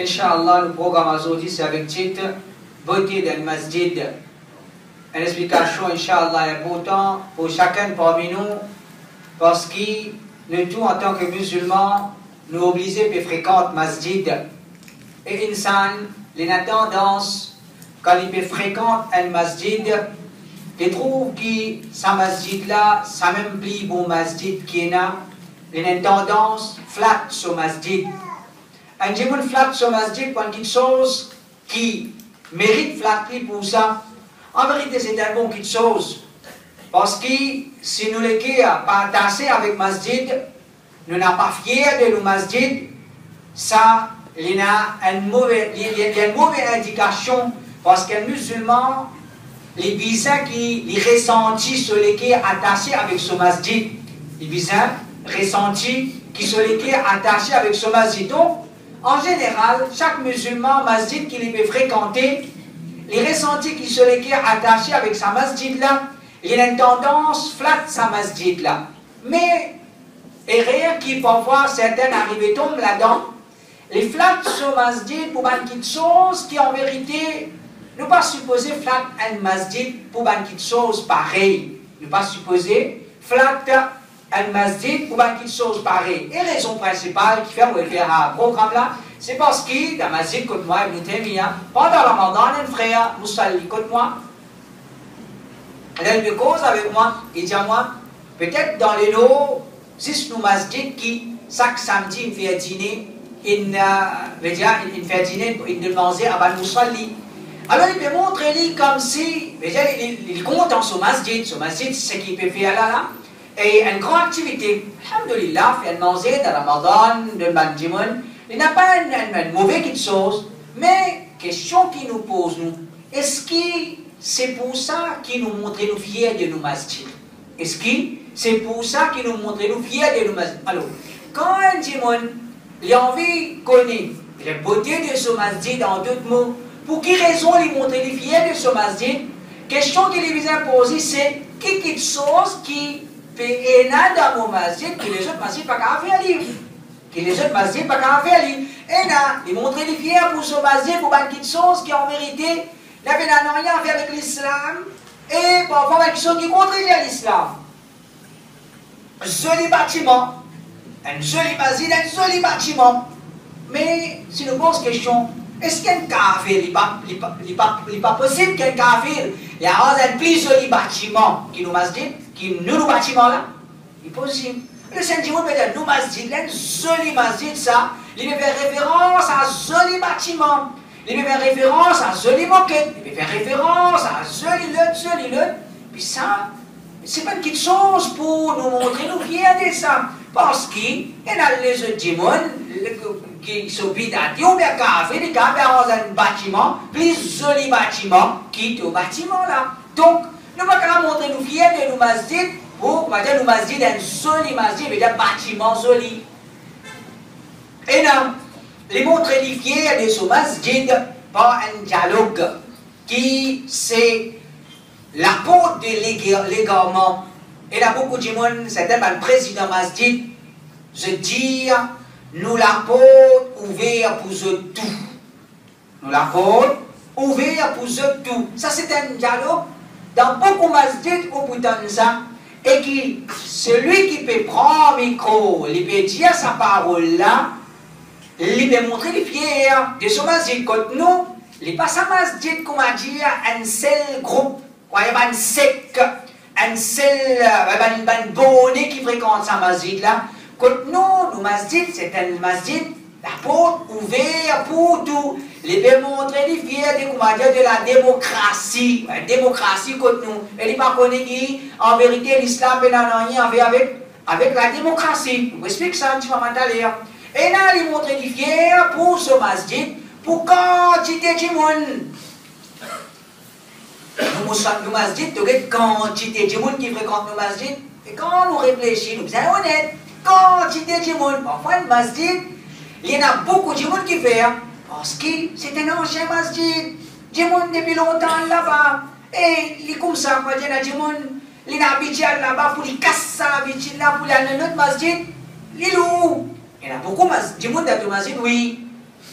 Inch'Allah, le programme aujourd'hui, c'est avec titre Beauté del Masjid. Une explication, Inch'Allah, est important pour chacun parmi nous parce que nous tous, en tant que musulmans, nous obligés de fréquenter Masjid. Et insan, les tendance, quand il fréquente un Masjid, il trouve que ce Masjid-là, ça même plus bon Masjid qu'il y a, il a une tendance flat sur Masjid. Un jimoun flat sur masjid pour quelque chose qui mérite flatterie pour ça. En vérité, c'est un bon quelque chose. Parce que si nous les pas attachés avec masjid, nous n'avons pas fiers de nos masjid, ça, il y a une mauvaise, indication. Parce qu'un musulman, les bisins qui les ressentis sur lesquels attachés avec ce masjid, les bisins ressentis qui sont lesquels attachés avec ce masjid. Donc, en général, chaque musulman masjid qu'il peut fréquenter, les ressentis qui se les attachés avec sa masjid-là, il a une tendance flat sa masjid-là. Mais, et rien qui voir certaines arrivées tombent là-dedans, les flats sur masjid pour une chose qui en vérité, ne pas supposer flat un masjid pour une petite chose pareille. Ne pas supposer flat un masjid pour une petite chose pareille. Et raison principale qui fait faire un programme là, c'est parce que dans masjid, écoute-moi, Ibn Taymiyyah, pendant Ramadan, un frère, Moussalli, écoute-moi, il a une cause avec moi, il dit à moi, peut-être dans les lots, si nous masjid qui, chaque samedi, il fait dîner, il, il fait dîner, il manger à Ban Moussalli. Alors il peut montrer comme si, il, il, il compte en ce masjid, ce masjid, c'est ce qu'il peut faire là, là et une grande activité. Alhamdulillah, fait manger dans Ramadan, de Bandimoun. Il n'a pas une, une, une mauvaise chose, mais question qui nous pose, nous, est-ce que c'est pour ça qu'il nous montre nous fiers de nos masjids Est-ce que c'est pour ça qu'il nous montre nous fiers de nos masjids Alors, quand un Dimoun, il a envie de connaître la beauté de ce masjid en d'autres mots, pour quelle raison il montre les fiers de ce masjid Question qu'il lui a posée, c'est quelque chose qui et il y a dans mon masjid que les autres masjids pas qu'à faire lire. Que les autres masjids pas qu'à faire lire. Et là, ils montrent les fiers pour ce masjid pour une petite chose qui en vérité n'avait rien à faire avec l'islam et parfois quelque chose qui contredit l'islam. Un joli bâtiment, un joli masjid, un joli bâtiment. Mais si nous posons question, est-ce qu'un kafir, il n'est pas, possible qu'un kafir, il y a un plus joli bâtiment qui nous masjid qui nous bâtiment là, il est possible. Le Saint-Dimon peut dire, nous masjid, un joli masjid ça, il faire référence à un joli bâtiment, il faire référence à un joli moquette, il faire référence à un joli lot, joli lot, puis ça, c'est pas une petite chose pour nous montrer, nous fiers de ça. Parce qu'il y a les dimons qui sont bidati, ou bien café, des cafés dans un bâtiment, plus joli bâtiment, qui est au bâtiment là. Donc, nous ne pouvons pas montrer nous fiers de nos masjid on dire, nos masjid un joli masjid, veut bâtiment joli. Et non, les les fiers de ce masjid par un dialogue qui c'est la porte de l'égarement. Et là, beaucoup de monde, c'était le président masjid, je dis, nous la porte ouverte pour tout. Nous la porte ouverte pour tout. Ça, c'est un dialogue dans beaucoup de masjid bout de ça, et qui, celui qui peut prendre le micro, il peut dire sa parole là, il peut montrer les fiers de ce masjid. Quand nous, il pas sa masjid, comment dire, un seul groupe, il un secte, un seul, un bonnet qui fréquente sa masjid là. Quand nous, le masjid, c'est un masjid, la porte ouverte pour tout. Il peut montrer les fiers de, de la démocratie. La démocratie contre nous. Et pas connaît qui, en vérité, l'islam n'a rien à faire avec, avec la démocratie. Vous explique ça un petit moment Et là, il montre du fier pour ce masjid, pour quantité de monde. Nous, nous masjid, tu as quantité de monde qui fréquente nos masjid. Et quand nous réfléchissons, nous sommes honnêtes, quantité de monde. Parfois, le masjid, il y en a beaucoup de monde qui fait, parce que c'est un ancien masjid. Du monde depuis longtemps là-bas. Et il est comme ça, quand il y a du habitué là-bas pour casser l'habitude là, pour aller dans notre masjid. Il est Il y en a beaucoup de monde dans le masjid, oui.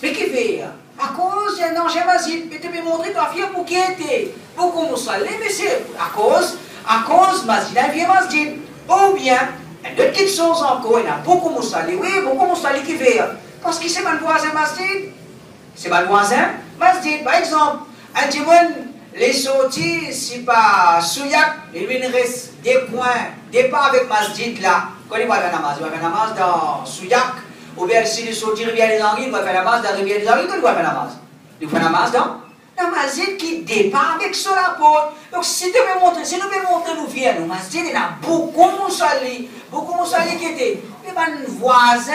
Mais qui fait À cause d'un ancien masjid. Mais tu peux montrer ta fille pour qui était. Beaucoup de mais c'est à cause, à cause masjid, un vieux masjid. Ou bien, une autre petite chose encore, il y en a beaucoup de oui, beaucoup de qui fait. Parce que c'est mon voisin masjid. C'est mon voisin masjid. Par exemple, un petit les sorties, si pas souyak, il reste des points, des pas avec masjid là. Quand il va faire namaz, il va faire namaz dans souyak, ou bien si les sorties rivière des Anguilles, il va faire namaz dans rivière des Anguilles, quand il va faire namaz? Il fait namaz dans un masjid qui dépasse avec son rapport. Donc si tu veux montrer, si nous veux montrer nous viens, nous masjid, il y a beaucoup de moussali, beaucoup de moussali qui étaient. Ben voisins,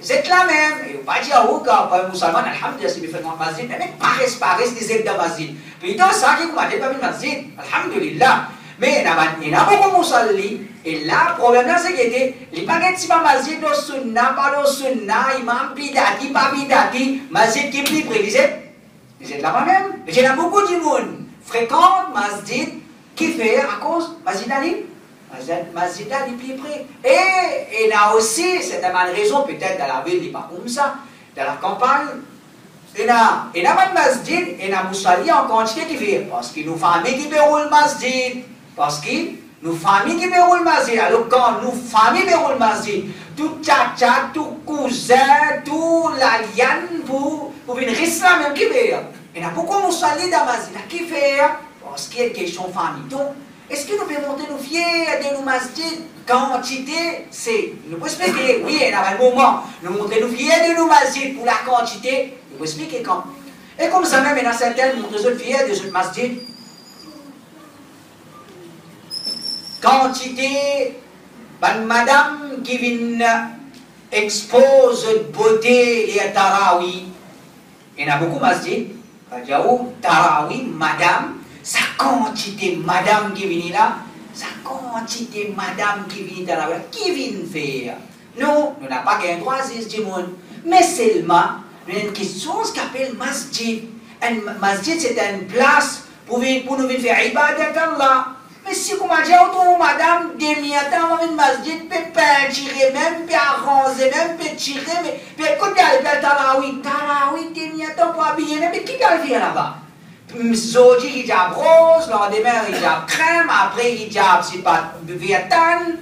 c'est la même. Et pas dire, oh, quand un musulman, alhamdulillah, si nous faisons masjid, mais pareil, pareil, des aides de masjid. Puis dans ça, qui m'a dit, pas masjid, alhamdulillah. Mais il y a beaucoup de musalli. Et là, le problème, c'est que les paquets de masjid, le sunna, pas le sunna, imam bidati, pas bidati, masjid qui prie, prédisait. Vous êtes là même. Mais il a beaucoup de monde fréquente masjid qui fait à cause masjid Ali. Masjid Ali plus près. Et il y a aussi, c'est une raison, peut-être dans la ville, il n'est pas comme ça, dans la campagne, il y a, il y a masjid, il y a musalli en quantité qui fait. Parce que nous familles qui verront le masjid. Parce que nous familles qui verront le masjid. Alors quand nous familles verront le masjid, tout tcha tout cousin, tout l'alien pour, pour une risla même qui a beaucoup de musulmans dans masjid qui fait? Parce qu'il y a une question famille. Donc, est-ce que nous pouvons monter nous fiers de nos masjid Quantité, c'est. Nous pouvons expliquer, oui, il y a un moment. Nous montrer nous fiers de nos masjid pour la quantité. Nous pouvons expliquer quand. Et comme ça même, il y a certaines montrent fiers de ce masjid. Quantité madame qui vient expose beauté et tarawi. Il y en a beaucoup masjid. Jauh tarawi, madame, sa quantité madame qui vient là, sa quantité madame qui vient tarawi, qui vient faire. Nous, nous n'avons pas qu'un droit monde. Mais seulement, nous avons une question qui s'appelle masjid. Un masjid, c'est une place pour, pour nous faire Allah. Mais si vous m'avez dit, madame, demi-temps, une masjid, peut peinturer même, peut arranger même, peut tirer, mais demi-temps pour habiller, mais qui faire là-bas? Zodi, hijab rose, lendemain, hijab crème, après, hijab, c'est pas vietnam.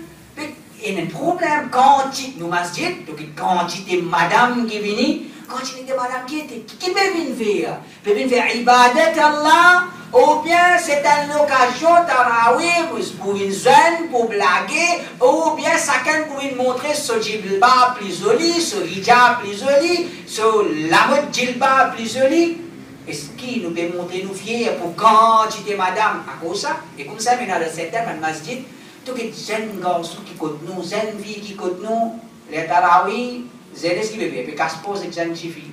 Il y a un problème, quantité, nous masjid, donc quantité madame qui vient, quantité de madame qui était, qui peut venir faire? Peut venir faire ibadat Allah, ou bien c'est une occasion tarawih pour une jeune, pour blaguer, ou bien chacun pour une montrer ce djilba plus joli, ce hijab plus joli, ce la mode djilba plus joli. Qui côtent nous, jeunes filles qui côtent nous, les tarawih, jeunes qui bébé, puis casse-pose et jeunes filles?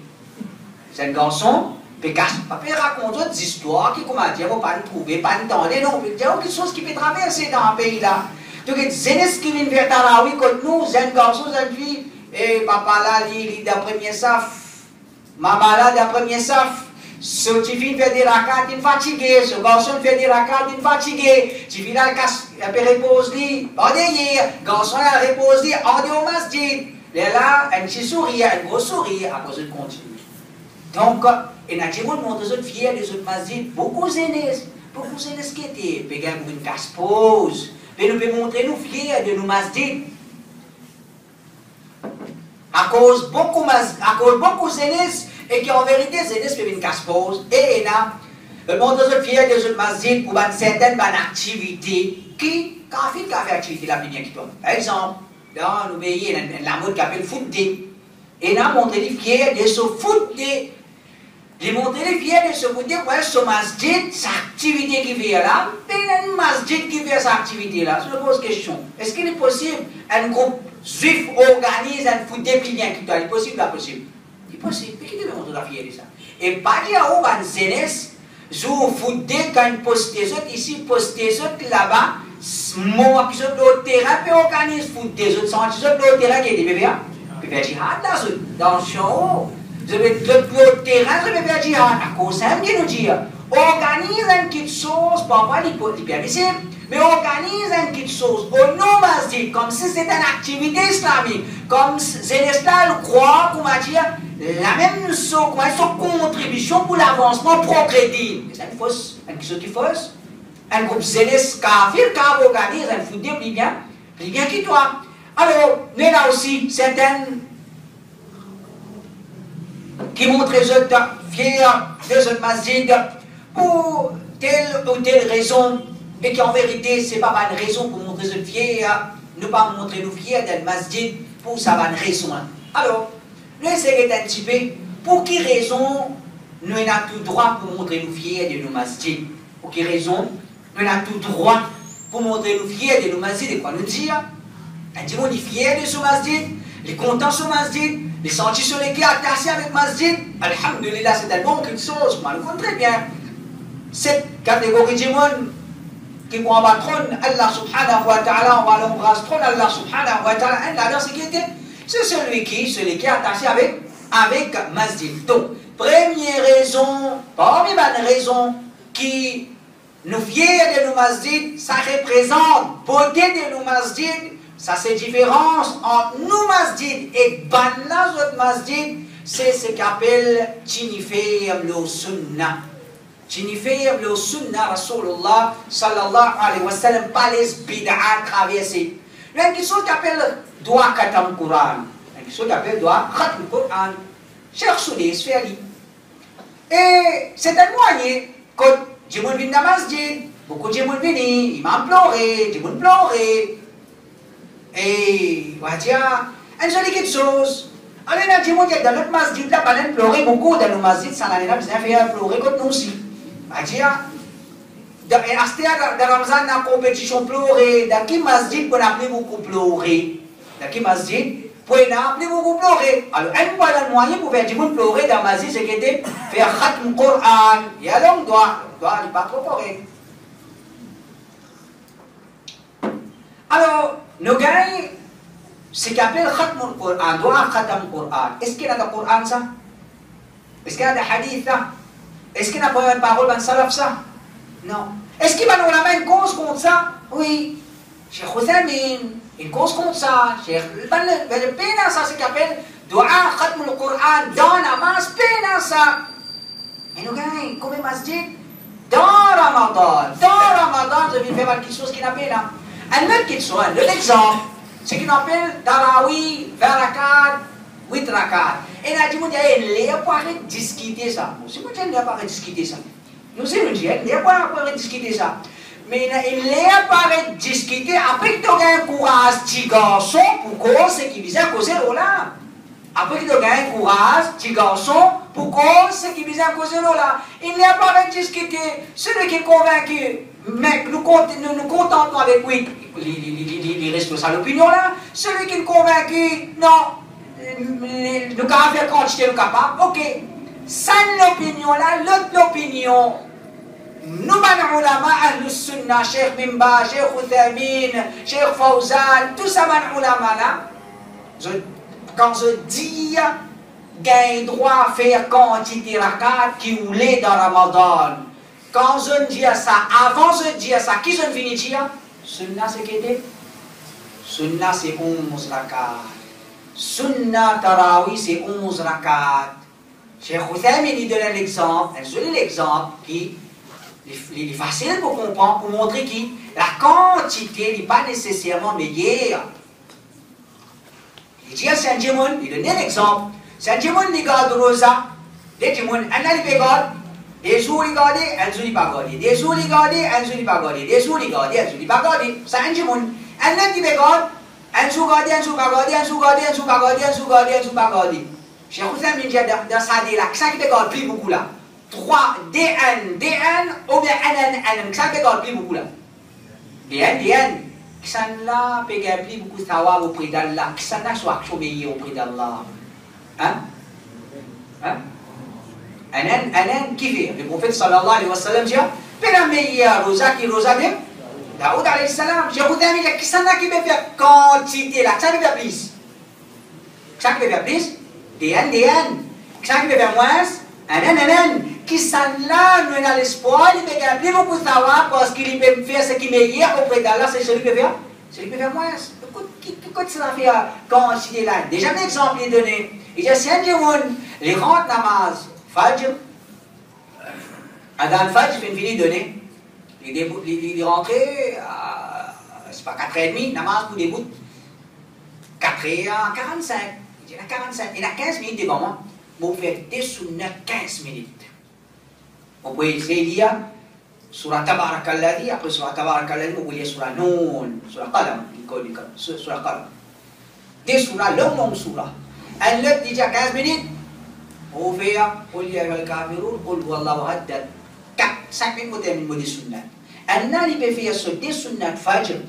Jeunes garçons, Pécasse, pas raconter des histoires qui, comment dire, on pas trouver, pas entendre, non, il y a quelque chose qui peut traverser dans un pays là. Donc, les jeunes qui viennent vers Tarawi, comme nous, jeunes garçons, jeunes filles, et papa il est dans premier saf, là, dans premier saf, des est fatigué, ce garçon fait des rakats, il est fatigué, petit fille là, il peut reposer, en derrière, garçon là, repose, en dehors masjid. Et là, un petit sourire, un gros sourire, à cause de continue. Donc, et Najimon montre les autres fiers des autres masjid, beaucoup zénés, beaucoup zénés qui étaient, puis une casse-pose, puis nous pouvons montrer nous fiers de nos masjid. À cause beaucoup à cause beaucoup et qui en vérité zénés fait une casse-pose, et là, le monde autres fiers des autres masjid pour une certaine activité qui, quand il fait activité la bien qui tombe. Par exemple, dans le pays, il y a la mode qui appelle foot day. Et là, montrer les fiers de ce foot day les les fiers de ce côté, ouais, ce masjid, cette activité qui vient là, mais il y a une masjid qui fait cette activité là. Je me pose question. Est-ce qu'il est possible un groupe juif organise un foot plus bien qui toi, est possible pas possible? C'est possible, mais qui devait montrer la fierté ça Et pas dire à un jeunesse, vous foot quand une poste des autres ici, là-bas, faire jihad là, dans le champ, je vais le terrain, je vais faire jihad, à cause de qui nous dit, organise une petite chose, pas l'hypervisible, mais au nom comme si c'était une activité islamique, comme Zélestal croit, comment dire, la même chose, son contribution pour l'avancement progressif. C'est une fausse, une qui fausse. Un groupe Zélès kafir organise un football plus bien, plus bien que toi. Alors, mais là aussi, certaines qui montrent les autres fiers des autres masjids pour telle ou telle raison, et qui en vérité, ce n'est pas une raison pour montrer ce fier, ne pas montrer nous fiers d'un masjid pour ça une raison. Alors, nous un petit peu, pour quelle raison nous avons tout droit pour montrer nous fiers de nos masjids Pour quelle raison nous avons tout droit pour montrer nous fiers de nos masjids et quoi nous dire dit, on est fier de ce masjid, les contents ce masjid, les sentis sur lesquels attachés avec masjid, Alhamdulillah, c'est bon quelque chose, on le très bien cette catégorie de monde qui vont trône Allah subhanahu wa ta'ala, on va l'embrasser Allah subhanahu wa ta'ala, la sécurité, c'est celui qui, celui qui est attaché avec, avec masjid. Donc, première raison, parmi les raisons qui nous fier de nos masjid, ça représente beauté de nos masjid, ça c'est différence entre nous masjid et banna autres masjid, c'est ce qu'appelle Tinifir le sunnah. Tinifir le sunnah Rasulullah sallallahu alayhi wa sallam, pas les bid'a. Il y a quelque chose qu'appelle doa katam Quran. Il y a quelque chose qu'appelle doa khatam Quran. Cheikh Soudé, Sferi. Et c'est un moyen que Jimoun vient dans masjid, beaucoup de Jimoun viennent, imam pleurer, Jimoun pleurer. Et, on va une quelque chose. Alors, il y a Jimoun qui est dans notre masjid, là, il pleurer beaucoup dans nos masjid, ça n'a pas faire pleurer comme nous aussi. Aja, astia da Ramzan na compétition pleurer, dans qui masjid pour appeler beaucoup pleurer. Dans qui masjid pour appeler beaucoup pleurer. Alors, un dans le moyen pour faire du monde pleurer dans masjid, c'est qu'il faire khatm Coran. Et alors, on doit, on doit pas trop pleurer. Alors, nos gars, c'est qu'appelle khatm Coran, doit khatam Coran. Est-ce qu'il y a le Coran ça? Est-ce qu'il y a le hadith ça? Est-ce qu'il n'a pas une parole dans le salaf ça Non. Est-ce qu'il va nous la une cause contre ça? Oui. Cheikh Outhamin, une cause contre ça. Cheikh le pena ça, c'est qu'il appelle Dua Khatm Coran dans la masse, pena ça. Et nous gagnons, comme masjid, dans Ramadan, dans Ramadan, je vais faire quelque chose qui n'a pas là. Un autre quelque chose, l'exemple, c'est qu'il appelle Darawi, Verakat, 8 rakat. Et là, tu me dis, il n'y a pas de discuter ça. Dites, il n'y a pas de discuter ça. Nous, nous dire, il n'y a pas de discuter ça. Mais il n'y a pas de discuter. Après que tu as un courage, petit garçon, pour cause qui vise à causer là. Après que tu as un courage, petit garçon, pour cause qui vise à causer là. Il n'y a pas de discuter. Celui qui est convaincu, mec, nous, nous, contentons avec lui, les responsables d'opinion là. Celui qui est convaincu, non, nous avons fait quantité nous capable, ok. Sans l'opinion là, l'autre opinion, nous avons ulama ahlus sunnah, Cheikh Mimba, Cheikh Uthamin, Cheikh Fawzan, tout ça man ulama là. quand je dis gain droit à faire quantité rakat qui voulait dans Ramadan. Quand je dis ça, avant je dis ça, qui je finis dire? Sunnah c'est qu'était Sunnah c'est 11 rakat. Sunna Tarawi, c'est 11 rakat. Cheikh Houtham, il donne un exemple, un seul exemple qui est facile pour comprendre, pour montrer que la quantité n'est pas nécessairement meilleure. Il dit à Saint Jimoun, il donne un exemple. Saint il garde Rosa, des Jimoun, un des jours il garde, un jour il pas garde, des jours il garde, un jour il pas garde, des jours il garde, un jour il pas garde. Saint Jimoun, un un un sougagadi, un sougadi, un sougagadi, un sougadi, un sougagadi. Cheikh Hussein bin Jad dans sa là, ça qui regarde plus beaucoup là. 3 DN, DN ou bien NN, NN, ça qui regarde plus beaucoup là. DN, DN. qui s'en là peut gagner beaucoup de savoir auprès d'Allah, qui s'en là soit meilleur auprès d'Allah. Hein? Hein? Anan, anan, qui fait? Le prophète sallallahu alayhi wa sallam dit, mais la meilleure rosa qui rosa bien, Daoud alayhi salam, je vous dis, qui s'en là qui peut faire quantité là, ça peut faire plus. Ça peut faire plus, DN, DN. Ça peut faire moins, anan, anan. Il gagner beaucoup de savoir parce qu'il peut faire ce qui est meilleur auprès d'Allah, c'est celui qui peut faire. Celui qui peut faire moins. Écoute, ça fait quantité là. Déjà, un exemple est donné. Il dit, c'est un les grandes namaz, Fajr, Adam Fajr, une vidéo donnée. Il est rentré à, c'est pas 4h30, namaz pour début. 4h45. Il il a 45. Il a 15 minutes devant moi. Vous faites des sunnats 15 minutes. وبوي سيديا سورة تبارك الذي يقول سورة تبارك الذي وبوي سورة نون سورة قلم يقول لك سورة قلم دي سورة لهم سورة الذي جاء كازمنين هو فيا قل يا أيها الكافرون قل هو الله أحد كا ساكن متأمن مدي سنة النار بفيها سدي سنة فجر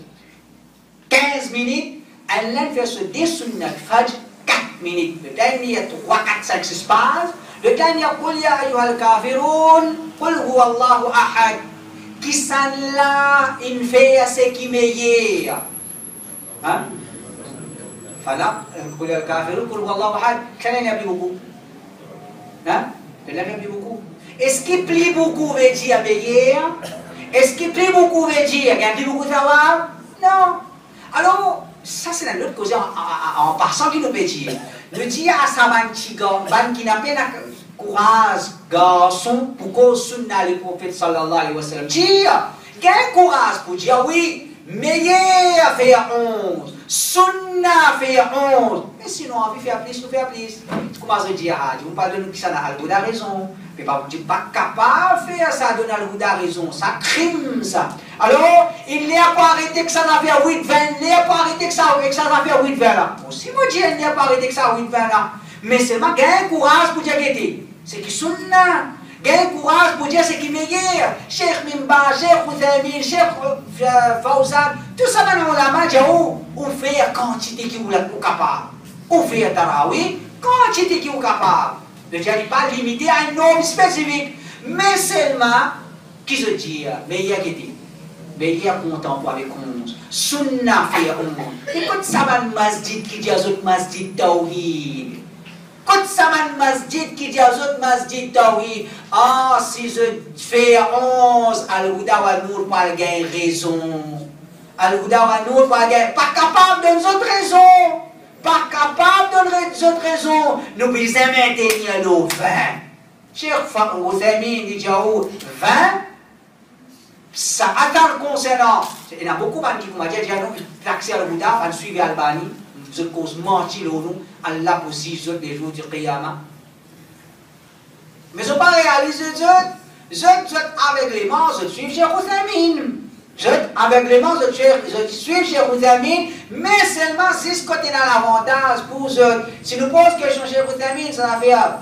كازمنين النار فيها سدي سنة فجر كات منين بدأني وقت سكسس باز des sunnats Fajr 4 minutes. Le dernier 3, 4, 5 espaces. Le dernier قل يا أيها الكافرون قل هو الله أحد. Qui s'en là, il fait ce qui est meilleur. Hein? فلا قل يا الكافرون قل هو الله احد كان يبلي beaucoup hein il يبلي beaucoup est-ce qu'il plie beaucoup veut dire meilleur est-ce qu'il plie beaucoup veut dire qu'il plie beaucoup de savoir non alors ça c'est une autre cause en, en, en passant qui nous peut dire nous dire à sa manchiga ban qui n'a pas courage garçon pour qu'on sunna le prophète sallallahu alayhi wa sallam dire quel courage pour dire oui meilleur faire 11 Sunnah fait 11. Mais sinon, on veut faire plus, nous faire plus. Comment je dis à Vous parlez de nous qui ça n'a raison. Mais pas vous pas capable de faire ça, donner le a raison. Ça crime ça. Alors, il n'y a pas arrêté que ça n'a fait 8 20. Il n'y a pas arrêté que ça n'a fait 8 20 là. Bon, si vous dites, il n'y a pas arrêté que ça 8 20 là. Mais seulement, gain courage pour dire que c'est qui Sunnah. Gain courage pour dire ce qui est meilleur. Cheikh Mimba, Cheikh Ouzamine, Cheikh euh, Fawzan, tout ça dans le lama, on fait quantité qui vous capable. On fait un tarawi, quantité qui est capable. Ne n'est pas limité à un nombre spécifique, mais seulement qui se dit, meilleur qui dit. Meilleur content avec 11. Sunna fait 11. Écoute ça, man masjid qui dit à masjid tawhid. Masjid qui dit aux masjid tawhid, ah, si je fais 11, al-Huda wa Nour pas gagner raison. Al-Huda wa Nour pas gagner, pas capable de nous autres raisons. Pas capable de nous autres raisons. Nous besoin maintenir nos 20. Cher vos amis, dit 20, ça attend concernant. Il y a beaucoup qui m'ont dit, nous, l'accès à l'Huda, on suivre Albanie je cause au nom, Allah aussi, je des jours du Qiyamah. Mais je ne pas je, je, je, avec les mains, je suis chez Rosamine. Je, avec les mains, je, je suis Rosamine, mais seulement si ce côté a l'avantage pour je. Si nous posons question chez Rosamine, ça va faire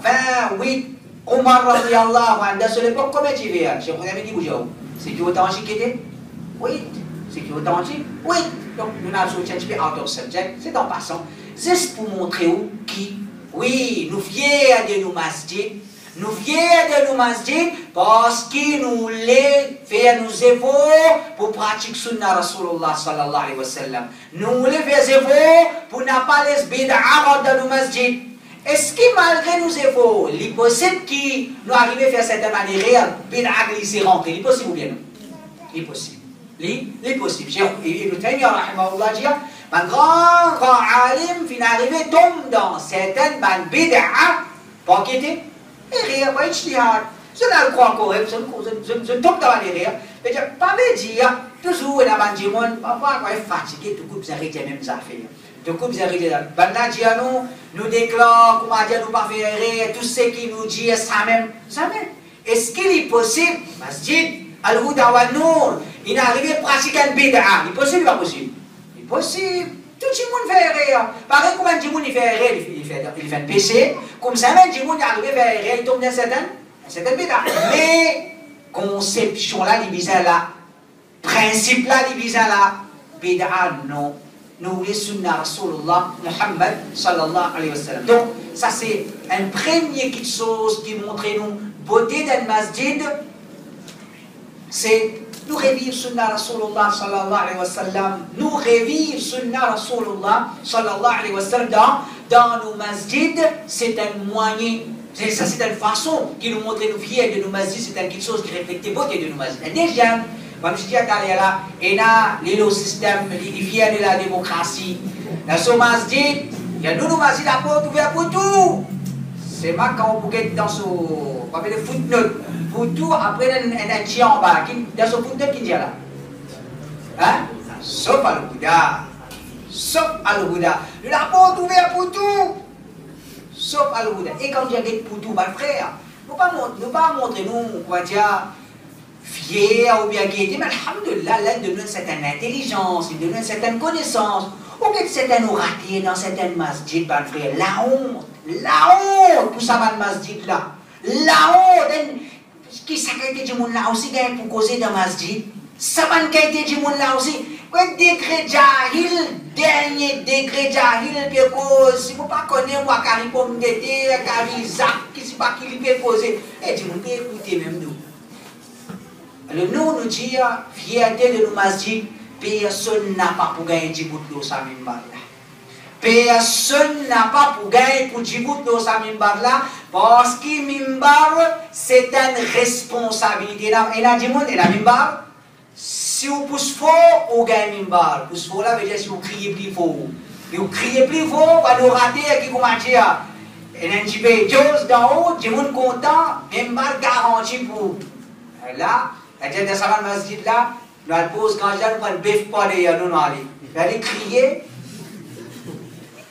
28. Omar radiallahu anhu, de l'époque, combien tu veux Chez Rosamine, dit vous C'est qui autant était Oui. C'est authentique Oui. Donc, nous avons un petit peu out of subject, c'est en passant. Juste pour montrer où qui, oui, nous fiers de nos masjid, nous fiers de nos masjid parce qu'ils nous voulons faire nos efforts pour pratiquer sunna Rasulullah sallallahu alayhi wa. Nous voulons faire des efforts pour ne pas les bid'ah dans nos masjid. Est-ce que malgré nos efforts, il est possible que nous arrivions à faire cette manière, bid'ah glisser rentrer, il est possible ou bien non? Il est possible. Les possibles. Ibn Taymiyyah, rahimahullah, dit un grand, grand alim, fin arrivé, tombe dans certaines bid'a, pas quitter, et rire, pas ijtihad. Je ne crois correct, je tombe dans les rires. Je pas dire, toujours, parfois, quand est fatigué, tout coup, vous arrêtez même ça faire. Tout coup, vous arrêtez là. À nous, nous déclare, comment dire, nous pas faire rire, tout ce qui nous dit, ça même, ça même. Est-ce qu'il est possible, masjid, al-huda wa nour, il est arrivé à pratiquer un bid'a. Il est possible ou pas possible? Il possible. Tout le monde fait erreur. Pareil comme un monde il fait erreur, il fait, il fait un péché. Comme ça, un monde est arrivé à faire erreur, il tombe dans certaines, certaines bid'a. Mais, conception là, il là. Principe là, il là. bid'a, non. Nous voulons sunna Rasulullah Muhammad sallallahu alayhi wa sallam. Donc, ça c'est un premier quelque chose qui montre nous beauté d'un masjid, c'est nous revivre sunna Rasulullah sallallahu alayhi wa sallam, nous revivre sunna Rasulullah sallallahu alayhi wa sallam dans, dans nos masjids, c'est un moyen ça, c'est une façon qui nous montre nous fiers de nos masjids, c'est quelque chose qui reflète la beauté de nos masjids. Déjà, comme je dis à là, il y a le système, les fiers de la démocratie. Dans ce masjid, il y a nous, nos masjids, la porte ouverte pour tout. C'est ma quand on être dans on appelle le footnote. Pour tout, après, il y a un chien en bas. Dans ce footnote, qui dit là Hein Sauf à le Bouddha. Sauf à le Bouddha. La porte ouverte pour tout sauf à Bouddha. Et quand j'ai pour tout, mon frère, nous pas, nous pas montrer nous, quoi dire, fiers ou bien gaieté, mais alhamdulillah, là, il donne certaine intelligence, il donne certaine connaissance. Ou bien certaines nous raté dans certaines masjids, mon frère, la honte, la honte, tout ça, dans masjid là. La honte, qui été du monde là aussi, pour causer dans masjid? Ça va été du monde là aussi. Un degré jahil, dernier degré jahil, tu peux écouter même nous. Alors nous, nous disons, fierté de nos masjid, personne n'a pas pour gagner du bout de. Personne n'a pas pour gagner pour du bout de sa mimbar là, parce que mimbar, c'est une responsabilité. Et là, monde, et la mimbar, si vous poussez fort, vous gagnez balle. Pousse fort là veut si vous criez plus fort. Et vous criez plus fort, vous allez rater qui commence à et un petit peu chose d'en haut, monde content, mal garanti pour. Là, la ça va le masjid là, nous allons poser quand j'ai nous bœuf pas d'ailleurs nous allons Vous allez crier.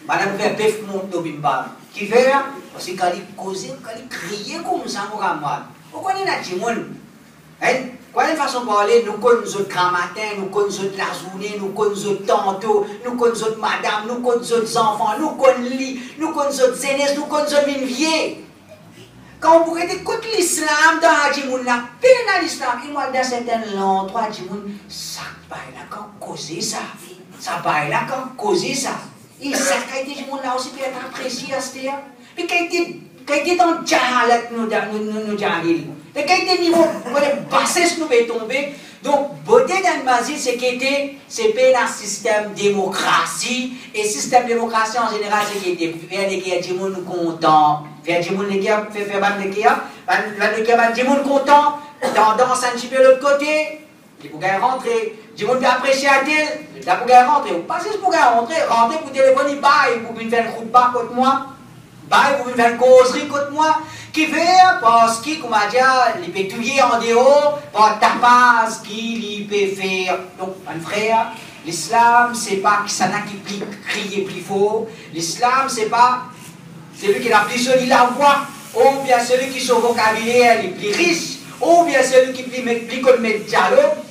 Madame fait bœuf monte au bimbar. Qui fait Parce que quand il cause, crie comme ça, on va mal. Vous connaissez la monde. Hein? Quelle façon de parler, nous connaissons grand matin, nous connaissons la journée, nous connaissons tantôt, nous connaissons madame, nous connaissons enfants, nous connaissons nous connaissons nous connaissons une. Quand vous regardez écoute l'islam dans la à l'islam, il dans certains endroits, ça là quand causer ça, ça là causer ça. Là aussi peut être apprécié à ce terme. Mais quand il est dans Jahalat, niveau, on bassesse nous est tombé. Donc, c'est qu'il c'est un système démocratie. Et système démocratie en général, c'est qu'il était faire des qui du monde content. Faire du monde qui fait faire ban qui a, ban de qui content. Tendance un petit peu l'autre côté. Il faut rentrer. Du monde peut apprécier à tel. Là, pour rentrer. Pas juste pour rentrer. Rentrer pour téléphoner, bye, pour venir faire une route bas contre moi. Bye, pour venir faire une causerie contre moi qui fait parce qu'il, comme a dit, il peut en dehors, par tapas, qu'il peut faire. Donc, mon frère, l'islam, c'est pas que ça n'a qui crier plus fort. L'islam, c'est pas celui qui a plus solide la voix, ou bien celui qui son vocabulaire est plus riche, ou bien celui qui plus, plus comme dialogue.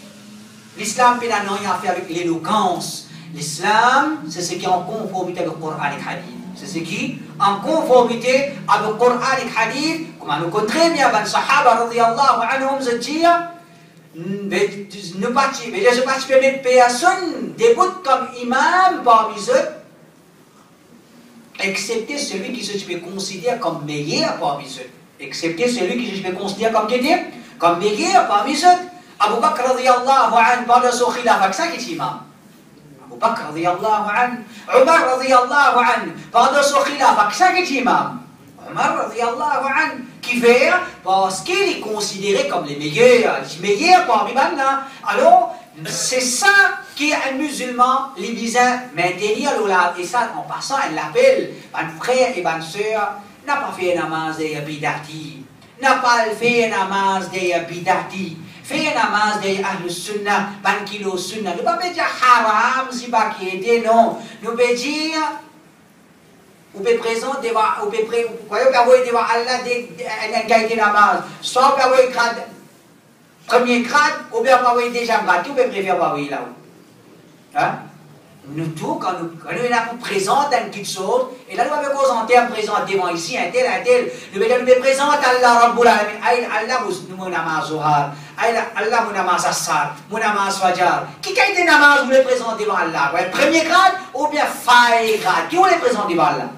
L'islam n'a rien à faire avec l'éloquence. L'islam, c'est ce qui est en conformité avec le Coran et le Hadith. C'est ce qui, en conformité avec le Coran et le Hadith, comme nous connaissons très bien, les Sahaba radiallahu anhum se disent, ne mais je pas permettre personne début comme imam parmi eux, excepté celui qui se fait considérer comme meilleur parmi eux. Excepté celui qui se fait considérer comme comme meilleur parmi eux. Abu Bakr radiallahu anhu parle de son khilafah, ça qui est imam? Abu Bakr radiallahu anhu, Omar radiallahu anhu, pendant son khilafah, c'est qui imam? Omar radiallahu anhu, qui fait parce qu'il est considéré comme les meilleurs, les meilleurs parmi là. Alors, c'est ça qui est un musulman libyen maintenir l'olad. Et ça, en passant, elle l'appelle, mon frère et ma soeur, n'a pas fait namaz de bidati, n'a pas fait namaz de bidati. Fais namaz de Ahlus Sunnah, ban kilo Sunnah. Ne pas dire haram si pas qui était, non. Pouvons dire, vous pouvez présenter devant, vous devant Allah un qualité namaz. Soit pouvez grade, premier grade, ou bien vous pouvez déjà là-haut. Hein? Nous tous, quand nous, nous, présente quelque chose, et là nous avons présenté un présent devant ici, un tel, un tel, nous nous Allah Rabbul Alamin, Allah nous nous Allah mon namaz assar, mon namaz fajar. Qui a été namaz vous les présentez devant Allah? Ouais, Premier grade ou bien faille grade? Qui vous les présentez devant Allah?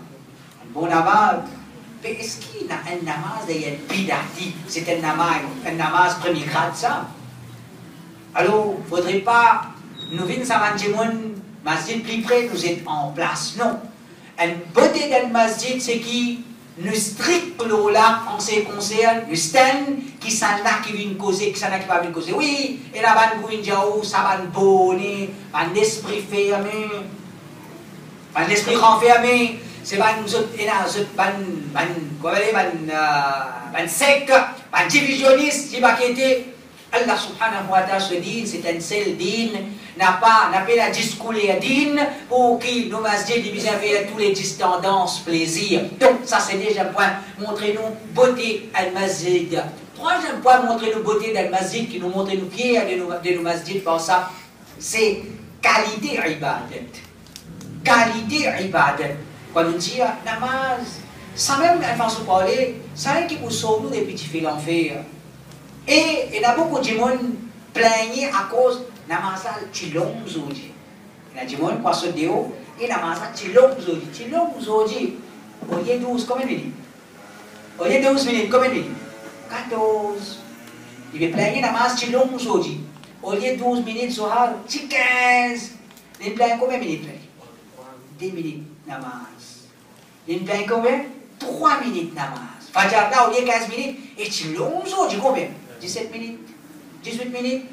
Bon namaz. Mais est-ce qu'il y a un namaz et un bidati C'est un namaz, un namaz premier grade ça Alors, faudrait pas nous venir à masjid plus près, nous êtes en place. Non. Une beauté d'un masjid, c'est qui? Nous strict là en ce qui concerne, nous stand qui s'en a qui vient causer, qui s'en a qui va venir causer. Oui, et là, van gouin ça va bonne, un esprit fermé, un esprit renfermé. C'est ban zut ena zut ban ban quoi ban ban sec, ban divisionniste, qui va quitter. Allah subhanahu wa ta'ala se dit, c'est un seul din, n'a pas, n'a pas discoulé à din, pour qui nous masjid divisé avec tous les tendances, plaisir. Donc, ça c'est déjà un point, montrez-nous beauté al-masjid. Troisième point, montrez-nous beauté d'al-masjid, qui nous montre nous fiers de nos, masjid pour ça, c'est qualité ibadat. Qualité ibadat. Quand on dit namaz, sans même façon de parler, ça qui vous sauve nous des petits fils l'enfer. Et il y a beaucoup de monde plaignent à cause de namazal chilong zoji. Il y a des gens qui sont dehors et namazal chilong zoji. Chilong zoji. Au lieu de 12, combien de minutes Au lieu de 12 minutes, combien de minutes 14. Il va plaigner namaz chilong zoji. Au lieu de 12 minutes, zohar, 15. Il plaigne combien de minutes 10 minutes namaz. Il plaigne combien? 3 minutes namaz. Fajar là, au lieu de 15 minutes, et chilong zoji combien? 17 minutes, 18 minutes,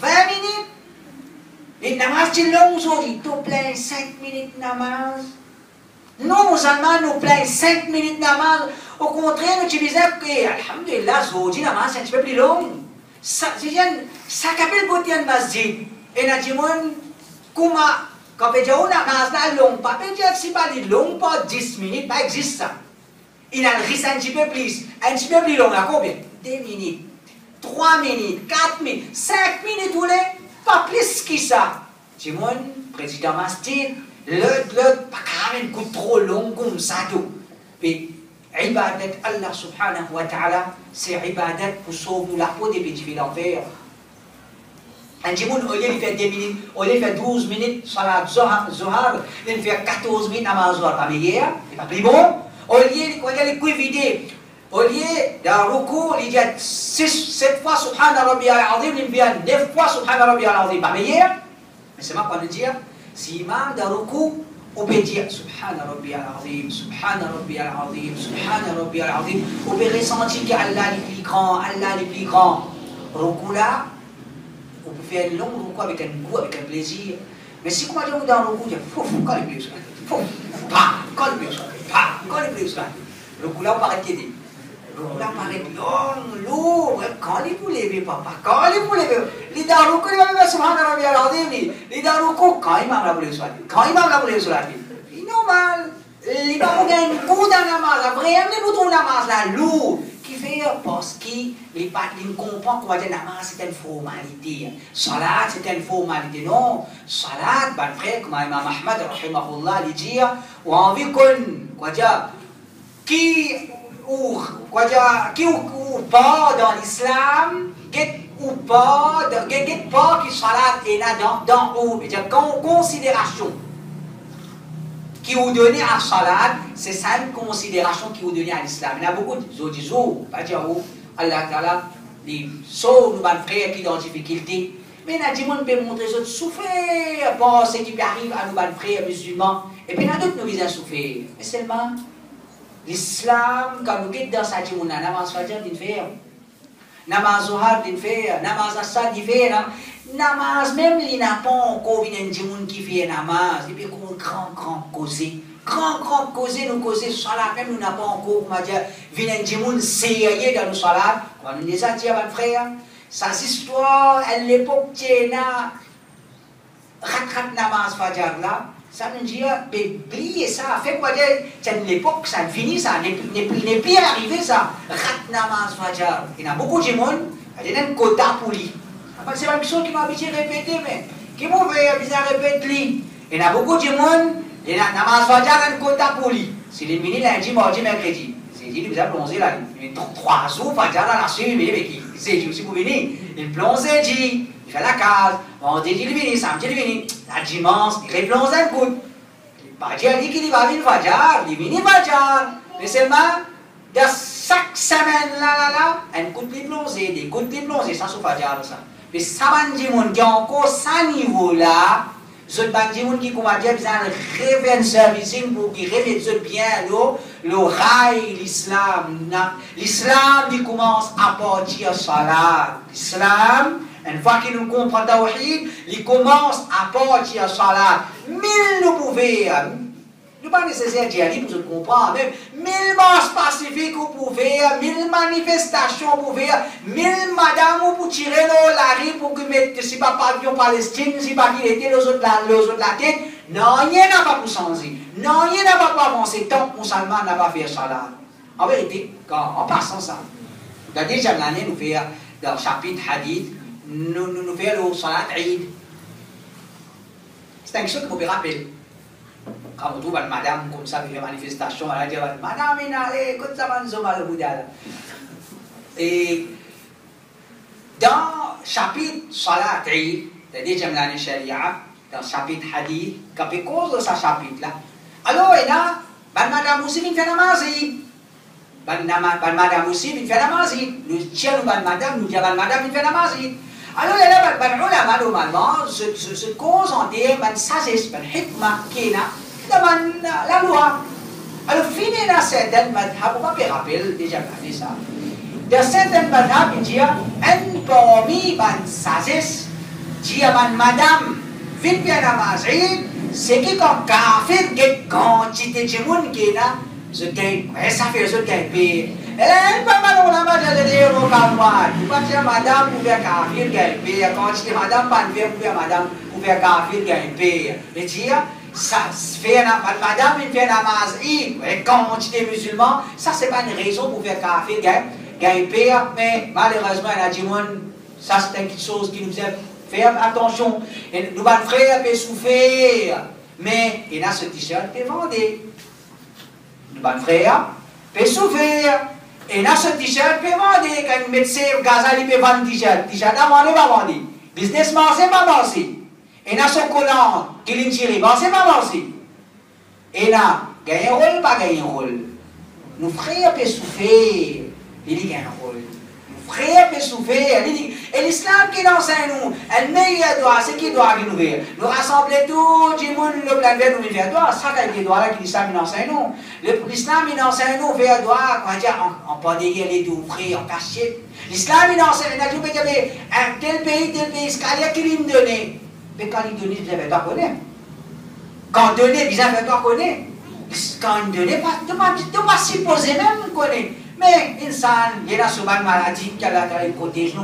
20 minutes. Namaz c'est long aujourd'hui. Tu plein 5 minutes namaz. Nous, musulmans, nous plein 5 minutes. Au contraire, nous que, alhamdulillah, aujourd'hui, c'est un petit plus long. Ça, masjid. Et nous disons, comment, quand dit namaz là long, pas si pas long, pas 10 minutes, pas existe. Il a le risque un plus, un petit peu plus long, à combien? 2 minutes. 3 minutes, 4 minutes, 5 minutes, vous voulez Pas plus que ça. Timon, président Mastin, le, le, pas coup trop long comme ça tout. Puis, Allah subhanahu wa ta'ala, c'est ibadat pour sauver la peau des petits filles d'enfer. Un Jimoun, au lieu de faire 10 minutes, au lieu de faire 12 minutes, salat zohar, il fait 14 minutes à zohar, pas meilleur, c'est pas plus bon. Au lieu de quoi vider, au lieu d'un recours, il y a 7 fois Subhana Rabbi al-Azim, il y a 9 fois Subhana Rabbi al-Azim. Pas meilleur Mais c'est pas quoi de dire Si imam d'un recours, on peut dire Subhana Rabbi al-Azim, Subhana Rabbi al-Azim, Subhana Rabbi al-Azim. On peut ressentir qu'Allah est plus grand, Allah est plus grand. Recours là, on peut faire long recours avec un goût, avec un plaisir. Mais si on dit dans le recours, il fouf, quand le plus, fouf, pas, quand le plus, pas, quand le plus. Le coup là, on paraît qu'il Rola paraît long, lourd. La la voulait soit, c'est normal. Les mamans gagnent coup d'un namaz, vraiment, les boutons namaz là, lourd. Qui fait parce que les dire namaz c'est une formalité. Salat c'est une formalité. Non, salat, ben frère, comme Imam Ahmad, il dit, ou envie qu'on, quoi dire, ou, quoi dire, qui ou, ou pas dans l'islam, ou pas, get pas qui salat est là dans, dans ou, c'est-à-dire considération qui vous donnez à salat, c'est ça une considération qui vous donnez à l'islam. Il y a beaucoup de disent, oh, pas dire où, Allah Ta'ala, les sauts, nous, frères qui sont en difficulté. Mais il y a des gens montrer autres souffrir, bon, ce qui arrive à nos frères musulmans. Et puis il y a d'autres qui nous souffrir. Mais seulement, L'islam, quand nous quittons dans sa jimouna, namaz fajr din faire, namaz zuhar din faire, namaz assad din namaz, même les n'a pas encore vu un jimoun qui fait namaz, et puis qu'on grand, grand causé, grand, grand causé, nous causer salat, même nous n'a pas encore, comment dire, vu un jimoun sérieux dans nos salat, quand nous a dit à frère, sa histoire, à l'époque, tiens, rat, rat namaz fajr là, ça veut dire, oubliez ça, fait quoi C'est l'époque, ça finit ça, n'est plus arrivé ça. Ratnamas Fajar. Il y a beaucoup de monde, il y a un quota pour lui. C'est pas une chose qui m'a habitué à répéter, mais qui m'a fait bien répéter Il y a beaucoup de monde, il y a un quota pour lui. C'est les mini lundi, mardi, mercredi. Dit, vous avez plongé là, il met trois jours, pas dans la suite, mais qui c'est aussi pour venir. Il plonge, dit, il fait la case, vendredi il vient, samedi il vient, la dimanche, il plonge un coup. Pas dire qu'il va venir Fajar, il vient Fajar. Mais seulement, de chaque semaine là, là, là, un coup de plongé, des coups de plongé, ça se Fajar ça. Mais ça va dire, mon qui encore ce niveau là, Bandi moun qui comment dire besoin rêver un servicing pour qui rêve zot bien le le rail l'islam. L'islam qui commence à partir salat. L'islam une fois qu'il nous comprend il commence à partir salat mille nous pouvez nous pas nécessaire d'y aller pour se comprendre. Même mille marches pacifiques vous pouvez, mille manifestations vous pouvez, mille madames pour tirer la rue pour que mettre, si pas pavillon Palestine, si pas qu'il était les autres la, la tête. Non, rien n'a pas pour changer. Non, rien n'a pas pour avancer tant que musulman n'a pas fait ça là. En vérité, quand, en passant ça, la deuxième année, nous faisons dans le chapitre hadith, nous, nous, nous faisons le salat Eid. C'est quelque chose vous pouvez rappeler. Quand on trouve une madame comme ça, qui manifestation, elle Madame, écoute ça, le Bouddha. Et dans chapitre Salat c'est-à-dire j'aime l'année Sharia, dans le chapitre Hadith, il cause de ce chapitre-là, alors il y a madame aussi qui fait madame aussi qui fait. Nous tiens madame, nous ban madame qui fait. Alors ban ulama normalement, se cause en qui est là demande la loi. Alors, fini dans certaines madhab, on va pas rappeler déjà dit ça. Dans certaines madhab, il dit, sagesse, dit ban madame, vite bien namazid, c'est que quand qui est là, je gagne, ça fait je gagne paye. Eh, pas mal on a mal de au calmoir. Tu vas dire madame pour faire kafir gagne paye. Quand tu dis madame, pour faire madame faire kafir gagne paye. Mais dire, ça fait madame il fait namaz et quantité musulman, ça c'est pas une raison pour faire café gagner père, mais malheureusement il a dit ça c'est quelque chose qui nous fait faire attention. Nous pas frère peut souffrir, mais il a ce t-shirt qui est vendu. Frère peut souffrir. Et là, ce t-shirt peut vendre. Quand un médecin, Gaza, il peut vendre t-shirt. T-shirt, il va vendre. Businessman, c'est pas bon et na son collant qui l'in tiré, bon c'est pas bon Et na, gagne un rôle, pas gagner un rôle. Nous frères peut souffrir, il dit gagne un Nous peut souffrir, il dit, et l'islam qui enseigne nous, le meilleur droit, c'est qui doit nous faire. Nous rassembler tout le le plan vers nous faire droit, ça qui doit là, qui l'islam enseigne nous. L'islam nous droit, quoi dire, en, en pandémie, les deux frères, en cachette. L'islam il enseigne, il a dit, tel pays, tel pays, ce qu'il a donné. Mais quand il donnait, il ne pas connaître. Quand donnait, il ne pas connaître. Quand ne pas supposer même connaître. Mais insan, il y a souvent une maladie qui a protège nous.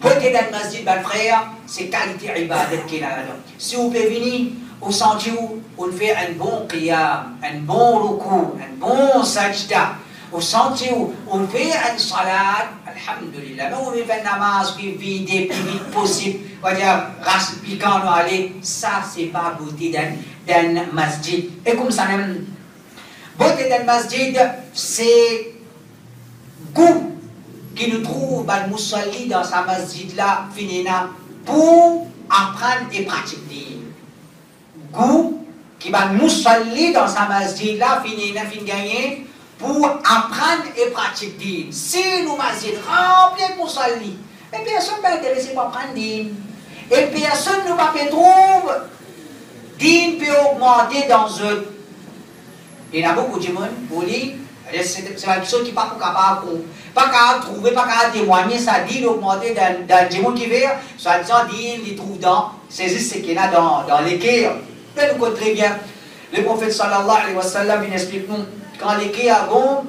Peut-être dans le masjid, ben frère, c'est qualité ibadat qui est là-dedans. Si vous pouvez venir au sentier où on fait un bon qiyam, un bon ruku, un bon sajda, au sentier où on fait un salat, alhamdulillah, mais on fait un namaz plus vite, plus vite possible, on va dire, piquant, on aller, ça c'est pas beauté d'un masjid. Et comme ça même, beauté d'un masjid, c'est goût qui nous trouve dans Moussalli dans sa masjid là, finina, pour apprendre et pratiquer. Goût qui va Moussalli dans sa masjid là, finina, fin gagner, pour apprendre et pratiquer. Si nous masjid remplis pour Moussalli, et personne ne va intéresser pour apprendre Et personne ne va trouver. Din peut augmenter dans eux. Il y a beaucoup de monde pour dire, c'est quelque chose qui n'est pas capable pas capable de trouver, pas capable de témoigner, ça dit d'augmenter dans, dans le monde qui vient, soit disant, dit, il trouve dans, juste ce qu'il y a dans, dans l'équerre. Mais nous très bien. Le prophète sallallahu alayhi wa sallam, il explique nous, quand l'équerre bon,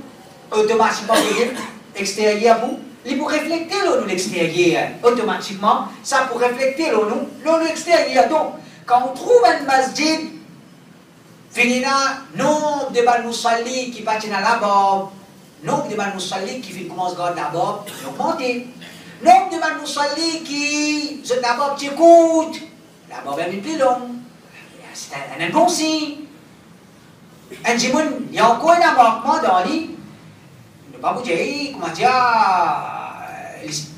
automatiquement, extérieur vous, il pour refléter nous l'extérieur. Automatiquement, ça pour nous, nous l'extérieur. Donc, quand on trouve un masjid, finira nombre de Bal qui partent dans la barbe, nombre de Bal qui commencent à la barbe, augmenter. Nombre de Bal qui se d'abord qui écoute, la barbe est plus longue. C'est un, bon signe. Un jimoun, il y a encore un manquement dans l'île. Ne pas dire, comment dire,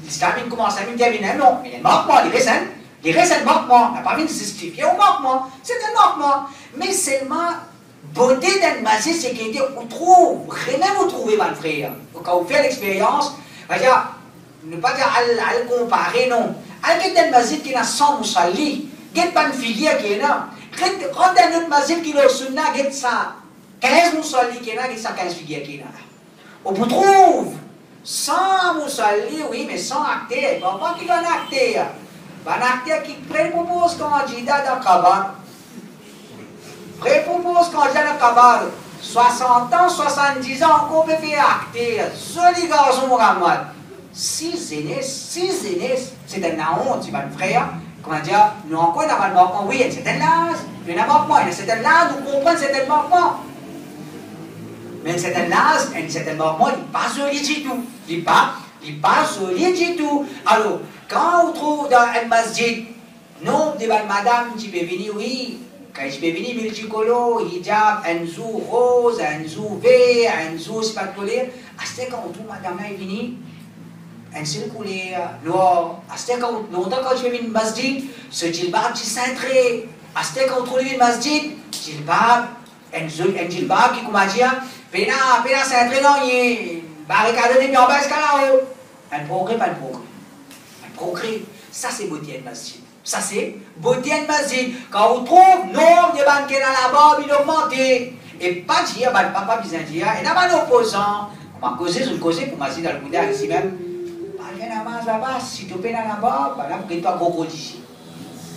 l'islam commence à me dire, non, il y a un manquement, les raisins. Les raisins manquement, n'a pas vu de justifier au manquement. C'est un manquement. Mais seulement, beauté d'un masjid, c'est qu'il on trouve, rien vous trouvez, mon frère. Quand vous faites l'expérience, ne pas dire à le comparer, non. Al-Gid al-Masjid qui a 100 musalli, get ban filière qui est là. Quand un masjid qui a sunna, get ça 15 musalli qui est là, get ça 15 filières qui est là. On vous trouve 100 musalli, oui, mais 100 actés. Pourquoi qu'il en a acté Ben acté qui prépropose candidat dans Kabar. Prépropose candidat dans Kabar. 60 ans, 70 ans, encore faire acté. Joli garçon, Mohamed. Six aînés, six aînés, c'est un honte, tu vas le frère. Comment dire, nous encore, a le manquement. Oui, c'est un lâche, il y a c'est un lâche, nous comprenons, c'est un manquement. Mais c'est un lâche, c'est un manquement, il n'est pas solide du tout. Il n'est pas, il pas solide du tout. Alors, Kau tu dans un masjid, nom de madame, tu bevini, oui. Quand je bevini, multicolore, hijab, un zou rose, un zou V, un zou spatulaire. Aste ah, quand tu madame est vini, un seul couleur, noir. Ah, Aste quand non d'accord, je bevini masjid, ce jilbab, tu cintré. Ah, Aste quand tu le masjid, jilbab, un jilbab qui commence pena, pena cintré, non, il est barricadé, mais en bas, c'est là-haut. Un progrès, pas un progrès progrès ça c'est de masjid ça c'est de masjid quand on trouve nombre de banquiers là-bas il augmente et pas dire bah papa dire et n'a pas d'opposant on va causer sur le causer pour masjid al-Bouddha ici même namaz baba si tu pena na ba bana kita krokodisi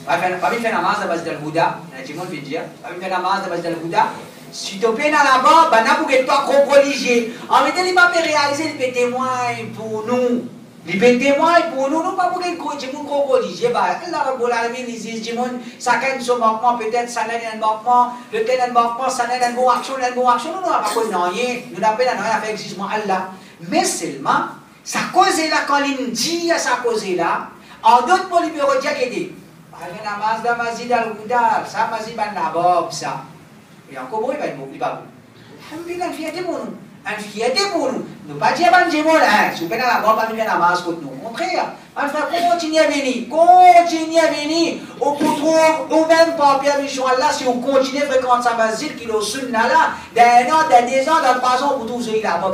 Kami fais namaz da base del Bouddha, na jimon vidia. Kami fais namaz da base del Bouddha. Si tu pena na ba bana pour que toi krokodisi. En fait, il m'a fait réaliser les témoins pour nous. Témoins pour nous, non pas pour que jimon krokodisi. Bah, Allah Rabbul Alamin les dit jimon chacun son manquement peut-être ça un manquement, un manquement, ça n'est un bon action, un bon action. Non, pas nous jugement Allah. Mais seulement sa cause là quand il dit sa cause là. En d'autres mots, il peut qu'il namaz da mazid ban nabob sa. Et encore il va bon, il va nous. Une fierté pour nous. Nous pas dire jemol, hein. Si vous venez nous contraire, on va continuer à venir, continuer à venir. Au poutrou, ou même pas Pierre Michon Allah, si on continue à fréquenter sa mazid qui est sunna là, d'un an, d'un deux ans, dans trois ans, pour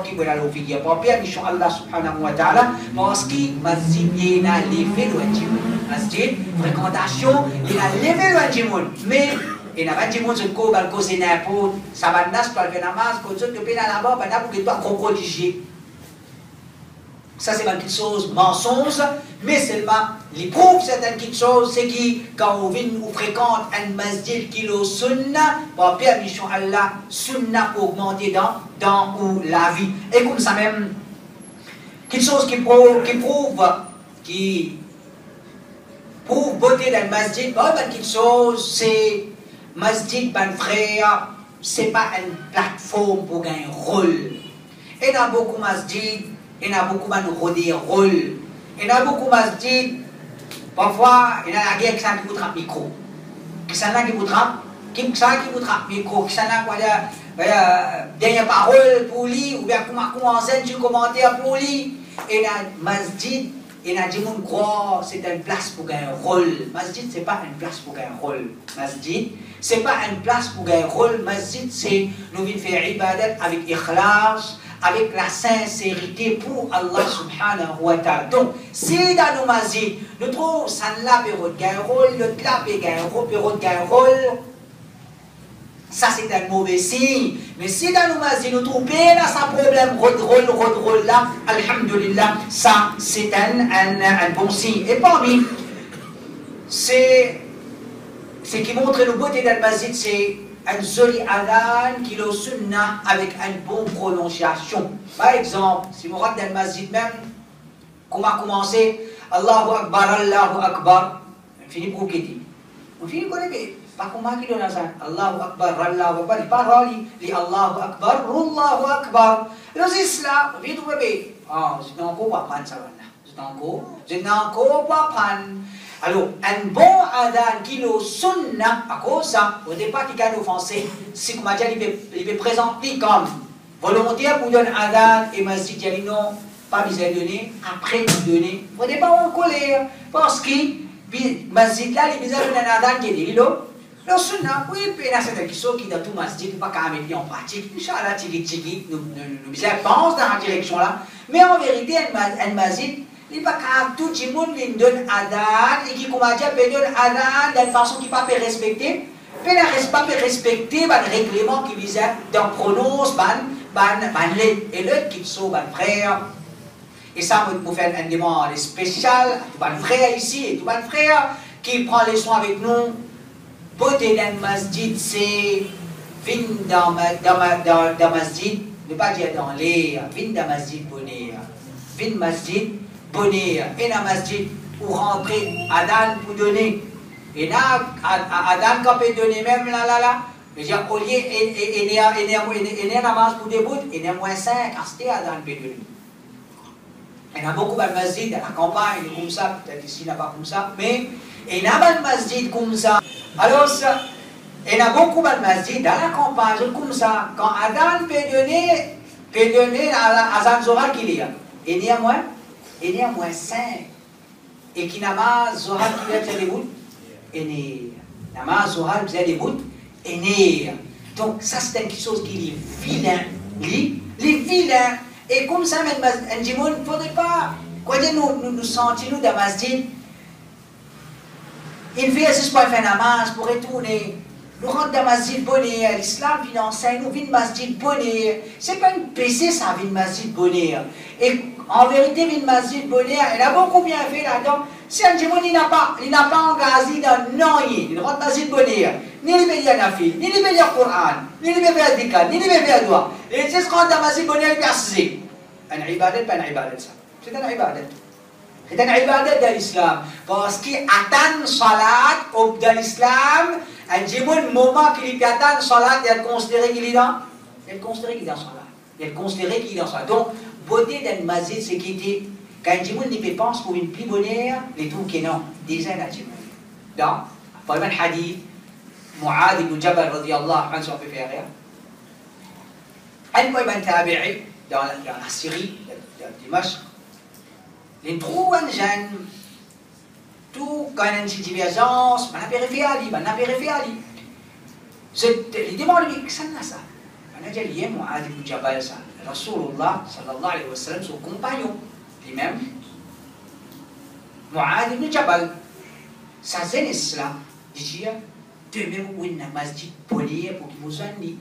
qui peut aller au figuier. Pas Pierre Allah subhanahu wa ta'ala, parce qu'il mazid y a de masjid, fréquentation, il a levé le. Mais il n'a il quand tu peux là là-bas, ben là pour que toi crocodiger. Ça, c'est une petite chose mensonge, mais seulement, les prouve certaines petites choses, c'est que quand on vient ou fréquente un masjid qui le sunna, pour permission Allah, sunna augmenter dans, dans ou la vie. Et comme ça même, quelque chose qui prouve, qui prouve, qui pour beauté d'un masjid, pas quelque chose, c'est masjid, frère, c'est pas une plateforme pour gagner un rôle. Il y a beaucoup de masjid, il y a beaucoup de rôle. Il y a beaucoup masjid, parfois, il y a la guerre qui vous trappe micro. Qui s'en a qui vous qui s'en a qui vous trappe micro, qui s'en a quoi dernière parole pour lui, ou bien comment commencer du commentaire pour lui. Et la masjid, et Nadjimoun croit c'est une place pour gagner un rôle. Masjid, c'est pas une place pour gagner un rôle. Masjid, c'est pas une place pour gagner un rôle. Masjid, c'est nous venons faire ibadat avec ikhlas, avec la sincérité pour Allah subhanahu wa ta'ala. Donc, si dans nos masjid, nous trouvons ça là pour gagner un rôle, l'autre là rôle, pour gagner un rôle, ça, c'est un mauvais signe. Mais si dans nos masjid, nous trouvons là, ça problème, rôle, rôle, rôle, rôle là, alhamdulillah, ça, c'est un, un, bon signe. Et parmi, c'est ce qui montre le beauté d'un masjid, c'est un joli adhan qui le sunna avec une bonne prononciation. Par exemple, si vous regardez le masjid même, comment commencer Allahu Akbar, Allahu Akbar, on finit pour quitter. On finit pour. Pas qui donne ça Allahu Akbar, Allahu Akbar, il parle, il Allahu Akbar, Allahu Akbar. Vite ou bébé Ah, n'en peux, je n'en peux pas prendre. Alors, un bon adhan qui le sunna, à cause au départ, qui a offensé, c'est comme il est présenté comme volontaire pour donner adhan et masjid non, pas besoin de donner, après vous donner. Au départ, on colère, parce que masjid là, il besoin de donner un adhan qui est le sunna, oui, puis il y a certaines questions qui dans tout masjid, pas qu'à mettre en pratique. Inch'Allah, tchiki, nous, nous, dans la direction là. Mais en vérité, un masjid, il pas qu'à tout le monde donne adhan et qui commence à donner adhan d'une façon qui pas peut pas respecter le règlement qui vise dans prononce, ban, ban, ban, et l'autre qui sont ban frère. Et ça, vous faire un demande spécial, tout ban frère ici et tout ban frère qui prend les soins avec nous. D'un masjid, c'est vin dans, dans, dans, dans masjid, ne pas dire dans l'air, vin dans masjid bonheur. Vin masjid bonheur. Et masjid, pour rentrer, Adam pour donner. Et là, Adam quand peut donner même là, là, là, veux dire, au lieu, et né namaz pour début, et né moins 5, c'était Adam peut donner. Il y a beaucoup de masjid dans la campagne, comme ça, peut-être ici, là-bas comme ça, mais il y a pas de comme ça. Alors, ça, il y a beaucoup de masjid dans la campagne comme ça. Quand Adam peut donner, peut donner à Azan Zohar qu'il y a. Et néanmoins, et néanmoins 5. Et qui namaz Zohar qu'il y a des bouts, et né. Namaz Zohar qu'il y a des bouts, et né. Donc, ça, c'est quelque chose qui est vilain. Les, les vilains. Et comme ça, un jimoun, il ne faudrait pas. Quoi dire, nous, nous, nous sentir, nous, dans masjid, juste pour faire namaz, retourner. Nous rentrons dans masjid bonheur. L'islam vient enseigner, nous vient masjid bonheur. C'est pas une PC, ça vient masjid bonheur. Et en vérité, vient masjid bonheur, elle a beaucoup bien fait là-dedans. Si un il n'a pas, il n'a pas engagé dans non, il rentre masjid bonheur. Ni les médias nafil, ni les médias Coran, ni les médias dikad, ni les médias doigts. Et c'est ce qu'on a masjid bonheur, il est Un ibadat, pas un ibadat, ça. C'est un ibadat. C'est un ibadat de l'islam. Parce qu'attendre salat dans l'islam, un jimoun moment qu'il y attend salat, il qu'il est Il qu'il est dans salat. Il est considéré qu'il est dans salat. Donc, qu'il quand un jimoun n'y pense pour une plus jimoun. Donc, par le hadith, peut faire rien. Un dans la Syrie, dans les trouan jan tout quand une divergence mana périphérie ali mana périphérie ali c'est les demandes lui. Ça? N'a ça mana j'ai lié Muad ibn Jabal ça. Rasulullah sallallahu alayhi wa sallam son compagnon lui-même. Muad ibn Jabal. Sa dit demain masjid qu'il vous soigne.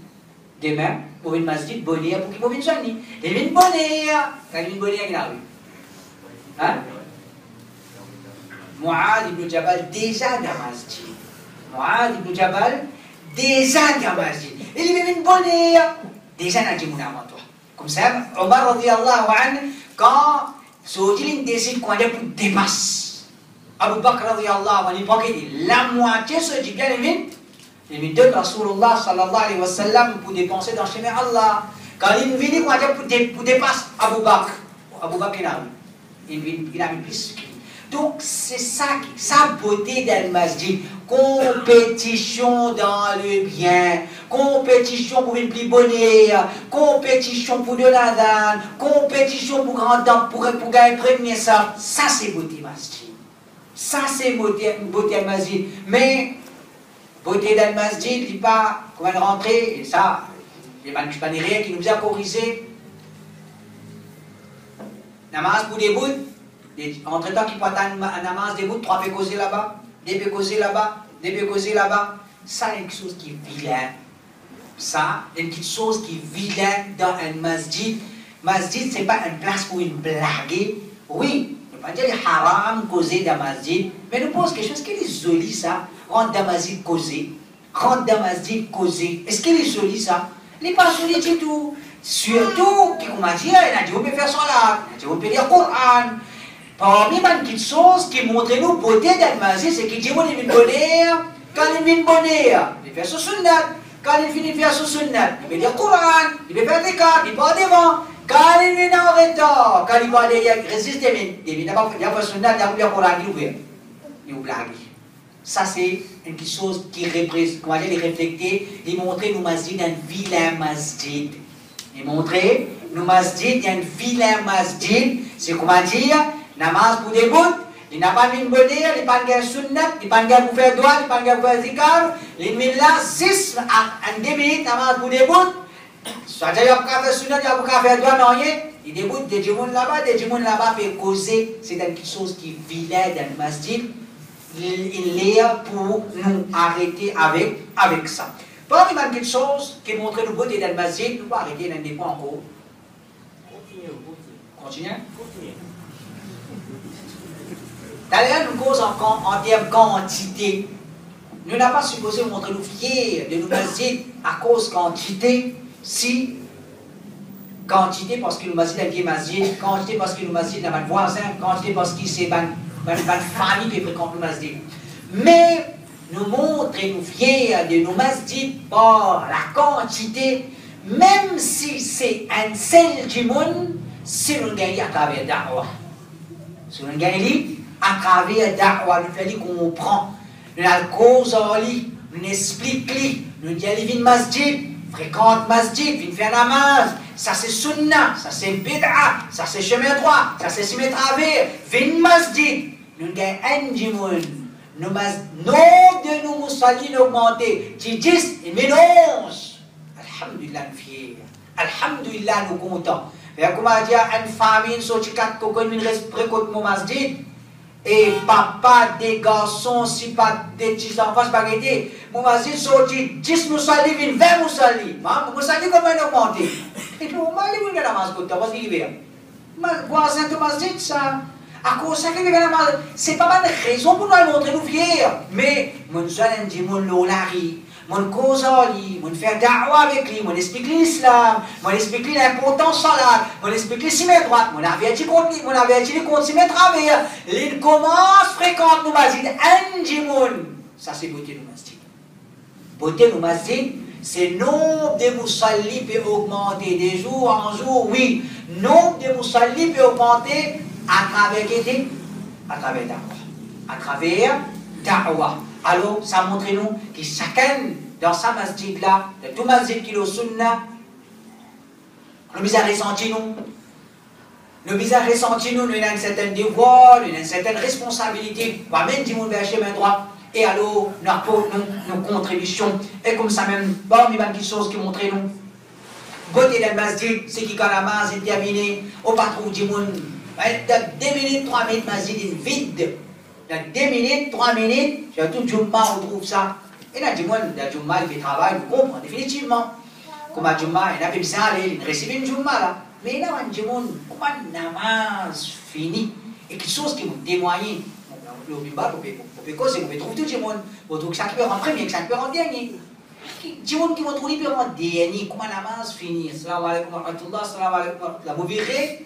Demain une masjid bonheur pour qu'il vous soigne et une bonheur quand une bonheur qu'il a eu Hein? Muad ibn Jabal déjà dans masjid. Muad ibn Jabal déjà dans masjid. Il est une bonne déjà dans le avant toi. Comme ça, Omar radiallahu anhu, quand Sojilin décide qu'on est pour dépasse, Abu Bakr radiallahu anhu, il pense que la moitié se dit bien, il me donne Rasulullah sallallahu alayhi wa sallam pour dépenser dans le chemin Allah. Quand il vient, qu'on est pour dépasser Abu Bakr, Abu Bakr il a il, a mis plus Donc, c'est ça, sa beauté dans le masjid. Compétition dans le bien, compétition pour une plus bonheur, compétition pour de la dame, compétition pour grand temps, pour, pour gagner premier ça. Ça, c'est beauté masjid. Ça, c'est beauté, beauté. Mais, beauté dans le masjid, il pas, comment rentrer, et ça, il pas rien qui nous a corrigé. Namaz pour des bouts, entre-temps qui prend un namaz des bouts, trois pécosés là-bas, des pécosés là-bas, des pécosés là-bas. Ça, c'est quelque chose qui est vilain. Ça, c'est quelque chose qui est vilain dans un masjid. Masjid, ce n'est pas une place pour une blague. Oui, ne pas dire haram causer dans masjid, mais nous pose quelque chose qui est joli ça. Rentre dans masjid causer. Rentre dans masjid causer. Est-ce qu'il est joli ça? Il n'est pas joli du tout. Surtout, qui m'a dit, il a dit, on peut faire salat, il peut lire Coran. Parmi les petites choses qui montrent nous beauté d'Al-Mazi, c'est dit, on est bonheur, quand il est bonheur, il fait son sunnat. Quand il finit de faire son sunnat, il peut lire Coran, il peut faire des cartes, il part devant. Quand il vient en retard, quand il va aller, il résiste. Il n'a pas fait sunnat, il a fait Coran, il ouvre. blaguer. Ça, c'est une chose qui représente, comment dire, les refléter, les montrer nous masjid un vilain masjid. Les montrer nous masjid un vilain masjid. C'est comment dire, namaz pour des bouts, il n'a pas mis bonheur, il n'a pas de sunnat, il n'a pas de faire droit, il n'a pas de faire zikar, il met là 6 en 2 minutes, namaz pour des bouts. Soit il n'y a pas faire sunnat, il n'y a pas faire droit, non, il des gens là-bas, des gens là-bas fait causer, c'est quelque chose qui est vilain dans le masjid il est pour nous arrêter avec, avec ça. Parmi les quelque chose qui montre le dans le masjid, nous pas arrêter des points encore. Continuez. Continuez. D'ailleurs, nous cause en, en termes quantité. Nous n'avons pas supposé montrer nous fiers de nous masjid à cause quantité, si quantité parce que nous masjid a bien masjid, quantité parce que nous masjid a un voisin, quantité parce que c'est une famille qui fréquente le masjid. Mais nous montrons nous fiers de nos masjid par la quantité, même si c'est un seul du monde, si nous gagnons à travers da'wah. Si nous gagnons à travers da'wah, nous faisons comprendre. Nous avons cause en lit, nous expliquons, nous disons, le masjid, fréquente masjid, viens faire namaz, ça c'est sunnah, ça c'est bid'a, ça c'est chemin droit, ça c'est mettre à viens masjid, nous avons un jimoun, nous de nous augmenté, tu dis, mélange. Alhamdulillah, nous fiers. Alhamdulillah, nous contents. Et comme a dit, une famille, sortie quatre cocottes, une précote mon masjid, et papa des garçons, si pas des petits enfants, pas gagné. Mon masjid sorti 10 musallines, 20 musallines. Maman, musallines, comment ils augmenté? Et nous, on va où il y a la masjid, parce qu'il est Voisin de masjid, ça. À que c'est pas mal de raisons pour nous montrer nous fiers. Mais, mon dit mon lolari, mon cause ali, mon faire da'wa avec lui, mon explique l'islam, mon explique l'importance salat, mon explique si mes droites, mon contre mon averti contre si mes travers. Commence fréquente nous. Ça c'est beauté nous. Beauté nous c'est nombre de peut augmenter des jours en jour, oui. Nombre de peut augmenter à travers qui À travers Da'wah. À travers Da'wah. Alors, ça montre nous que chacun dans sa masjid là, de tout masjid qui est au sunnah, nous avons ressenti nous. Nous avons ressenti nous, nous avons un certain devoir, une certaine responsabilité. Nous même du monde vers chemin droit. Et alors, nous apportons nos, contributions. Et comme ça même, y a quelque chose qui montre nous. Beauté dans le masjid, c'est qui quand la masse est terminée, on pas trouver du monde dans 2 minutes, 3 minutes, masjid est vide. Dans 2 minutes, 3 minutes, tout Jumma, on trouve ça. Et là, moins, dans Jumma, il fait travail, vous comprenez définitivement. Comme à Jumma, il a pas besoin d'aller recevoir une Jumma là. Mais là, on dit, comment namaz fini? Et quelque chose qui vous témoigne. Le bimba, vous pouvez causer, vous pouvez trouver tout le monde. Vous trouvez que ça peut en premier, que ça peut en dernier. Du monde qui va trouver en dernier, comment namaz fini Assalamu alaikum wa rahmatullah, assalamu alaikum wa rahmatullah. Vous verrez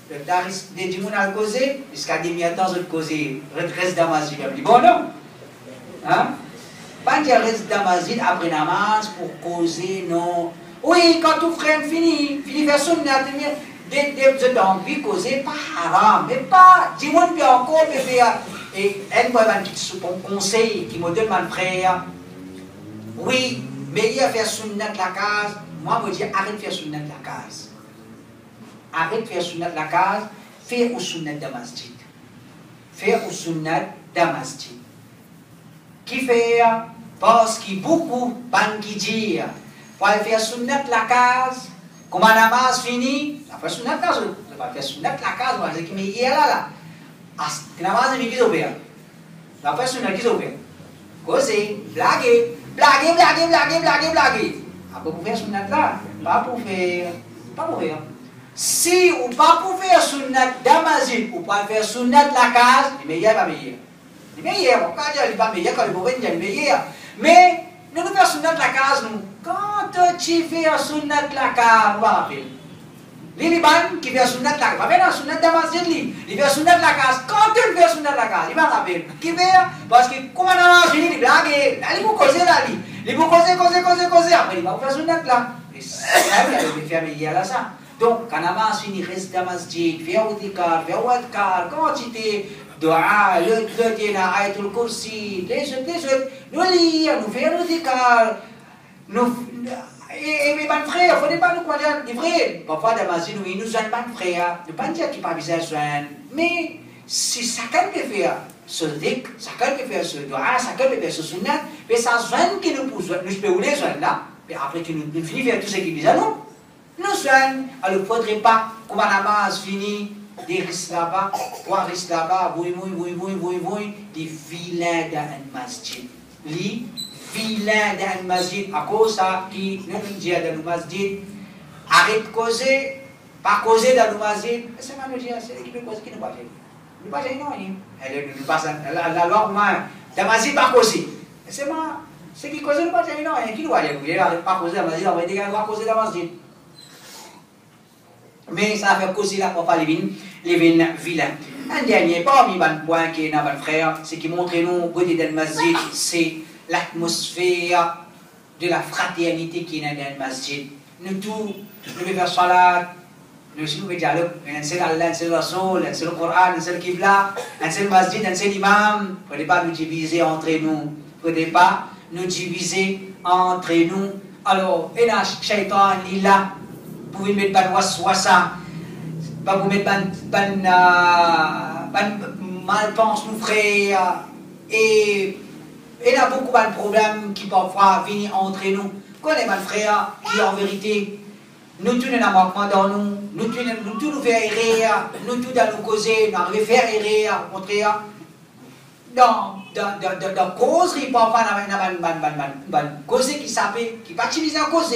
Dar de jimun al causer, jusqu'à des temps de causer, reste d'amazid. Bon, non? Hein? Pas de reste d'amazid après namaz pour causer, non. Oui, quand tout frère fini, fini vers sunnat, des des envie de causer, pas haram, mais pas, jimun puis encore, mais faire, et elle m'a un conseil qui me mon frère. Oui, mais il y a faire sunnat la case, moi, je dis arrête de faire sunnat la case de faire sunnat la case, fais au sunnat de masjid. Fais au sunnat de masjid. Qui fait Parce que beaucoup ban qui dire, pour faire sunnat la case, comme la namaz fini, la fait sunnat la case, la faire sunnat la case, on va dire que mais hier là là, as namaz est vite ouvert. La fait sunnat qui ouvert. Cause blaguer, blaguer, blaguer, blaguer, blaguer, blaguer. Après pour faire sunnat là, pas pour faire, pas pour faire. Si ou pas pour faire sunnat damazin, ou pas faire sunnat la case, il meilleur pas meilleur. Il meilleur, on peut dire il pas meilleur quand il pourrait dire meilleur. Mais nous nous faisons sunnat la case, nous. Quand tu fais un sunnat la case, on va rappeler. Les Liban qui fait sunnat la case, pas bien sunnat de masjid, lui. Il fait sunnat la case. Quand tu fais sunnat la case, il va rappeler. Qui fait Parce que, comment on a fini, il blague, il va causer là, lui. Il va causer, causer, causer, causer. Après, il va faire sunnat là. Et ça, il va faire, mais il y a là ça. Donc, quand on a fini, reste dans masjid, car, fais un car, quantité, doa, le, le, dina, ayatul kursi, les autres, les autres, nous lire, nous faire écarts, nous, et, mes ban frères, il ne faut pas nous croire des vrais. Parfois, dans masjid, nous, nous ban frères, ne pas dire qu'il n'y a pas mais si chacun peut faire ce chacun peut faire ce doa, chacun peut faire ce sunnat, mais ça soigne qui nous pousse, nous pouvons les soigner là, et après que nous, finissons faire tout ce qui à nous. Alors il ne faudrait pas, qu'on va fini, des risques là-bas, trois risques là-bas, des vilains dans un masjid. Les vilains dans un masjid, à cause ça, qui nous dit dans le arrête de causer, pas causer dans le masjid, c'est l'équipe de causer qui nous pas non, elle la masjid, pas causer. C'est moi, c'est qui cause non, qui pas. Mais ça fait causer là pour pas les vilains. Un dernier parmi les points qui est dans frère, c'est qui montre nous, côté del masjid, c'est l'atmosphère de la fraternité qui est dans le masjid. Nous tous, nous faire salat, nous nous devons dialogue, c'est Allah, c'est le Rasoul, c'est le Coran, c'est le Qibla, c'est le masjid, c'est l'imam. Il ne faut pas nous diviser entre nous. Il ne faut pas nous diviser entre nous. Alors, et là, shaitan, il est là vous mettre ban waswasa, pas vous mettre ban, ban, uh, ban nous frères, et il y a beaucoup de problèmes qui parfois viennent entre nous. Quand les frères qui en vérité, nous tous nous manquement dans nous, nous tous nous, tous nous faire rire, nous tous dans nous causer, nous arriver faire rire, au dans dans dans dans dans causerie parfois dans dans dans causer qui s'appelle qui pas utiliser déjà cause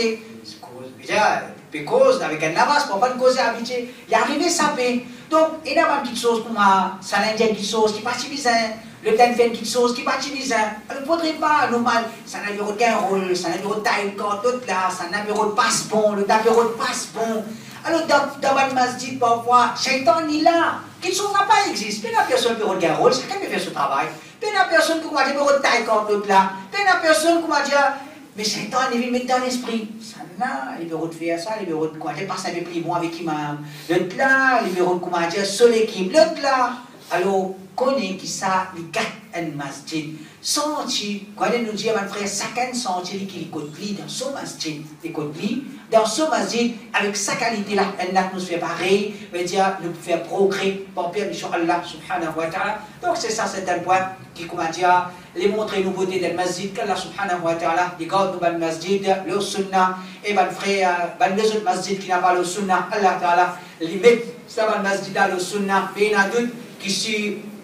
pas causer habitué. Il est arrivé sapé. Donc, il y a une petite chose pour moi, ça une petite chose qui pas bizarre. Le temps fait une petite chose qui pas bizarre. Il ne faudrait pas, normal, ça n'a aucun rôle, ça n'a de taille quand l'autre là, ça n'a de passe-bon, le numéro de passe-bon. Alors, le masjid, parfois, Shaitan est là. Quelque chose n'a pas existé. Puis la personne peut regarder un rôle, chacun peut faire son travail. Puis la personne qui m'a dit, de taille quand l'autre là. Puis la personne qui m'a dit, mais Shaitan, il vient mettre dans l'esprit. Là, il veut faire ça, il veut comment dire, parce qu'il plus bon avec imam. L'autre là, il veut comment dire, seul équipe. L'autre là, alors, connaît qui ça, il gâte un masjid. Senti, il nous dit, mon frère, chacun senti qu'il écoute dans son masjid, écoute dans ce masjid, avec sa qualité là, une atmosphère pareille, veut dire, nous faire progrès, pour permission Allah subhanahu wa ta'ala. Donc c'est ça, c'est un point qui, comment dire, les montrer nous beauté del masjid, qu'Allah subhanahu wa ta'ala, il garde nous ban masjid, le sunnah, et ban frère, ban les autres masjid qui n'a pas le sunnah, Allah ta'ala, les met, c'est ban masjid le sunnah, mais il y en a d'autres qui sont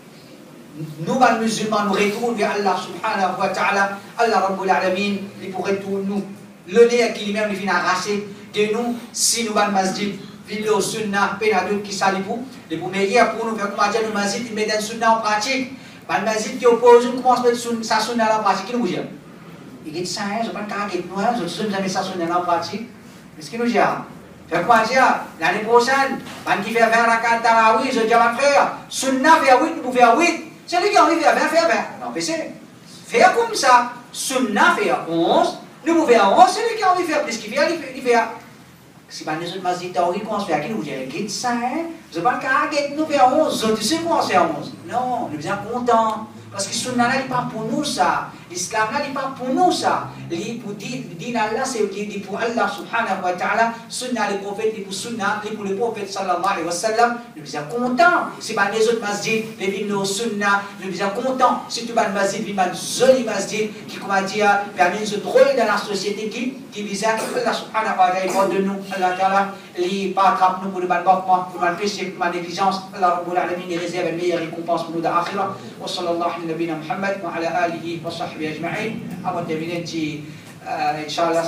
nous, les musulmans, nous retournons vers Allah subhanahu wa ta'ala, Allah rabbul alamin, il nous le nez qui lui-même vient arracher de nous, si nous masjid, au sunnah, pénadul qui pour, les nous faire nous masjid, il met un sunnah en pratique. Le masjid qui oppose, nous commence à mettre sa sunnah en pratique, qui nous dit Il dit ça, je ne sais pas il je ne sais jamais sa sunnah en pratique. Qu'est-ce qu'il nous dit Fait quoi dire L'année prochaine, quand qui fait 20 rakat tarawih, je dis à mon frère, sunnah fait 8, nous faire 8. C'est lui qui arrive à 20, faire 20. Non, mais c'est faire comme ça. Sunnah fait 11. Nous pouvons faire 11, c'est lui qui a envie de faire plus qu'il fait, il fait. Si pas nous autres masjid tawhid qu'on se fait, qui nous dit, guide ça, hein? N'avez pas le cas, nous faire 11, vous savez comment on fait 11. Non, nous sommes contents. Parce que sunna n'est pas pour nous ça. L'islam là n'est pas pour nous ça. Il pour Allah, c'est pour Allah subhanahu wa ta'ala, sunna les prophètes, les pour sunna, pour les prophètes sallallahu alayhi wa sallam, nous sommes contents. Pas les autres les nous sommes contents. Le masjid, il y a joli masjid qui, comment dire, permet ce drôle dans la société qui, qui vise à Allah subhanahu wa ta'ala, de nous, Allah ta'ala, nous pour le mal pour le péché, pour la négligence, Allah rabbul il réserve une meilleure pour nous. Wa sallallahu alayhi wa sallam, wa ala de terminer ci uh, inshallah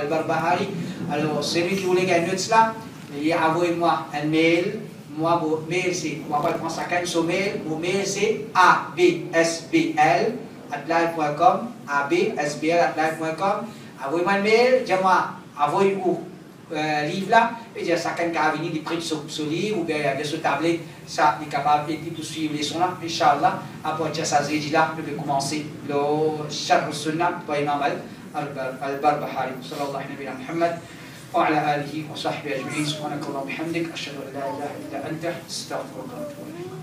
Al-Barbahari alors celui qui voulait gagner cela il a envoyé moi un mail Moi, mon mail, c'est, on va prendre chacun son mail. Mon mail, c'est absbl at live.com. absbl at live.com. Envoyez-moi le mail, dis-moi, envoyez-vous euh, livre là, et dire chacun qui a venu des prix sur ce livre ou bien il y a sur tablette, ça est capable de suivre les sons là, Inch'Allah. Après ça, j'ai dit là, je vais commencer le Sharh Sunnah par Imam Al-Barbahari, sallallahu alayhi wa Muhammad. وعلى آله وصحبه أجمعين سبحانك اللهم وبحمدك أشهد أن لا إله إلا أنت أستغفرك وأتوب إليك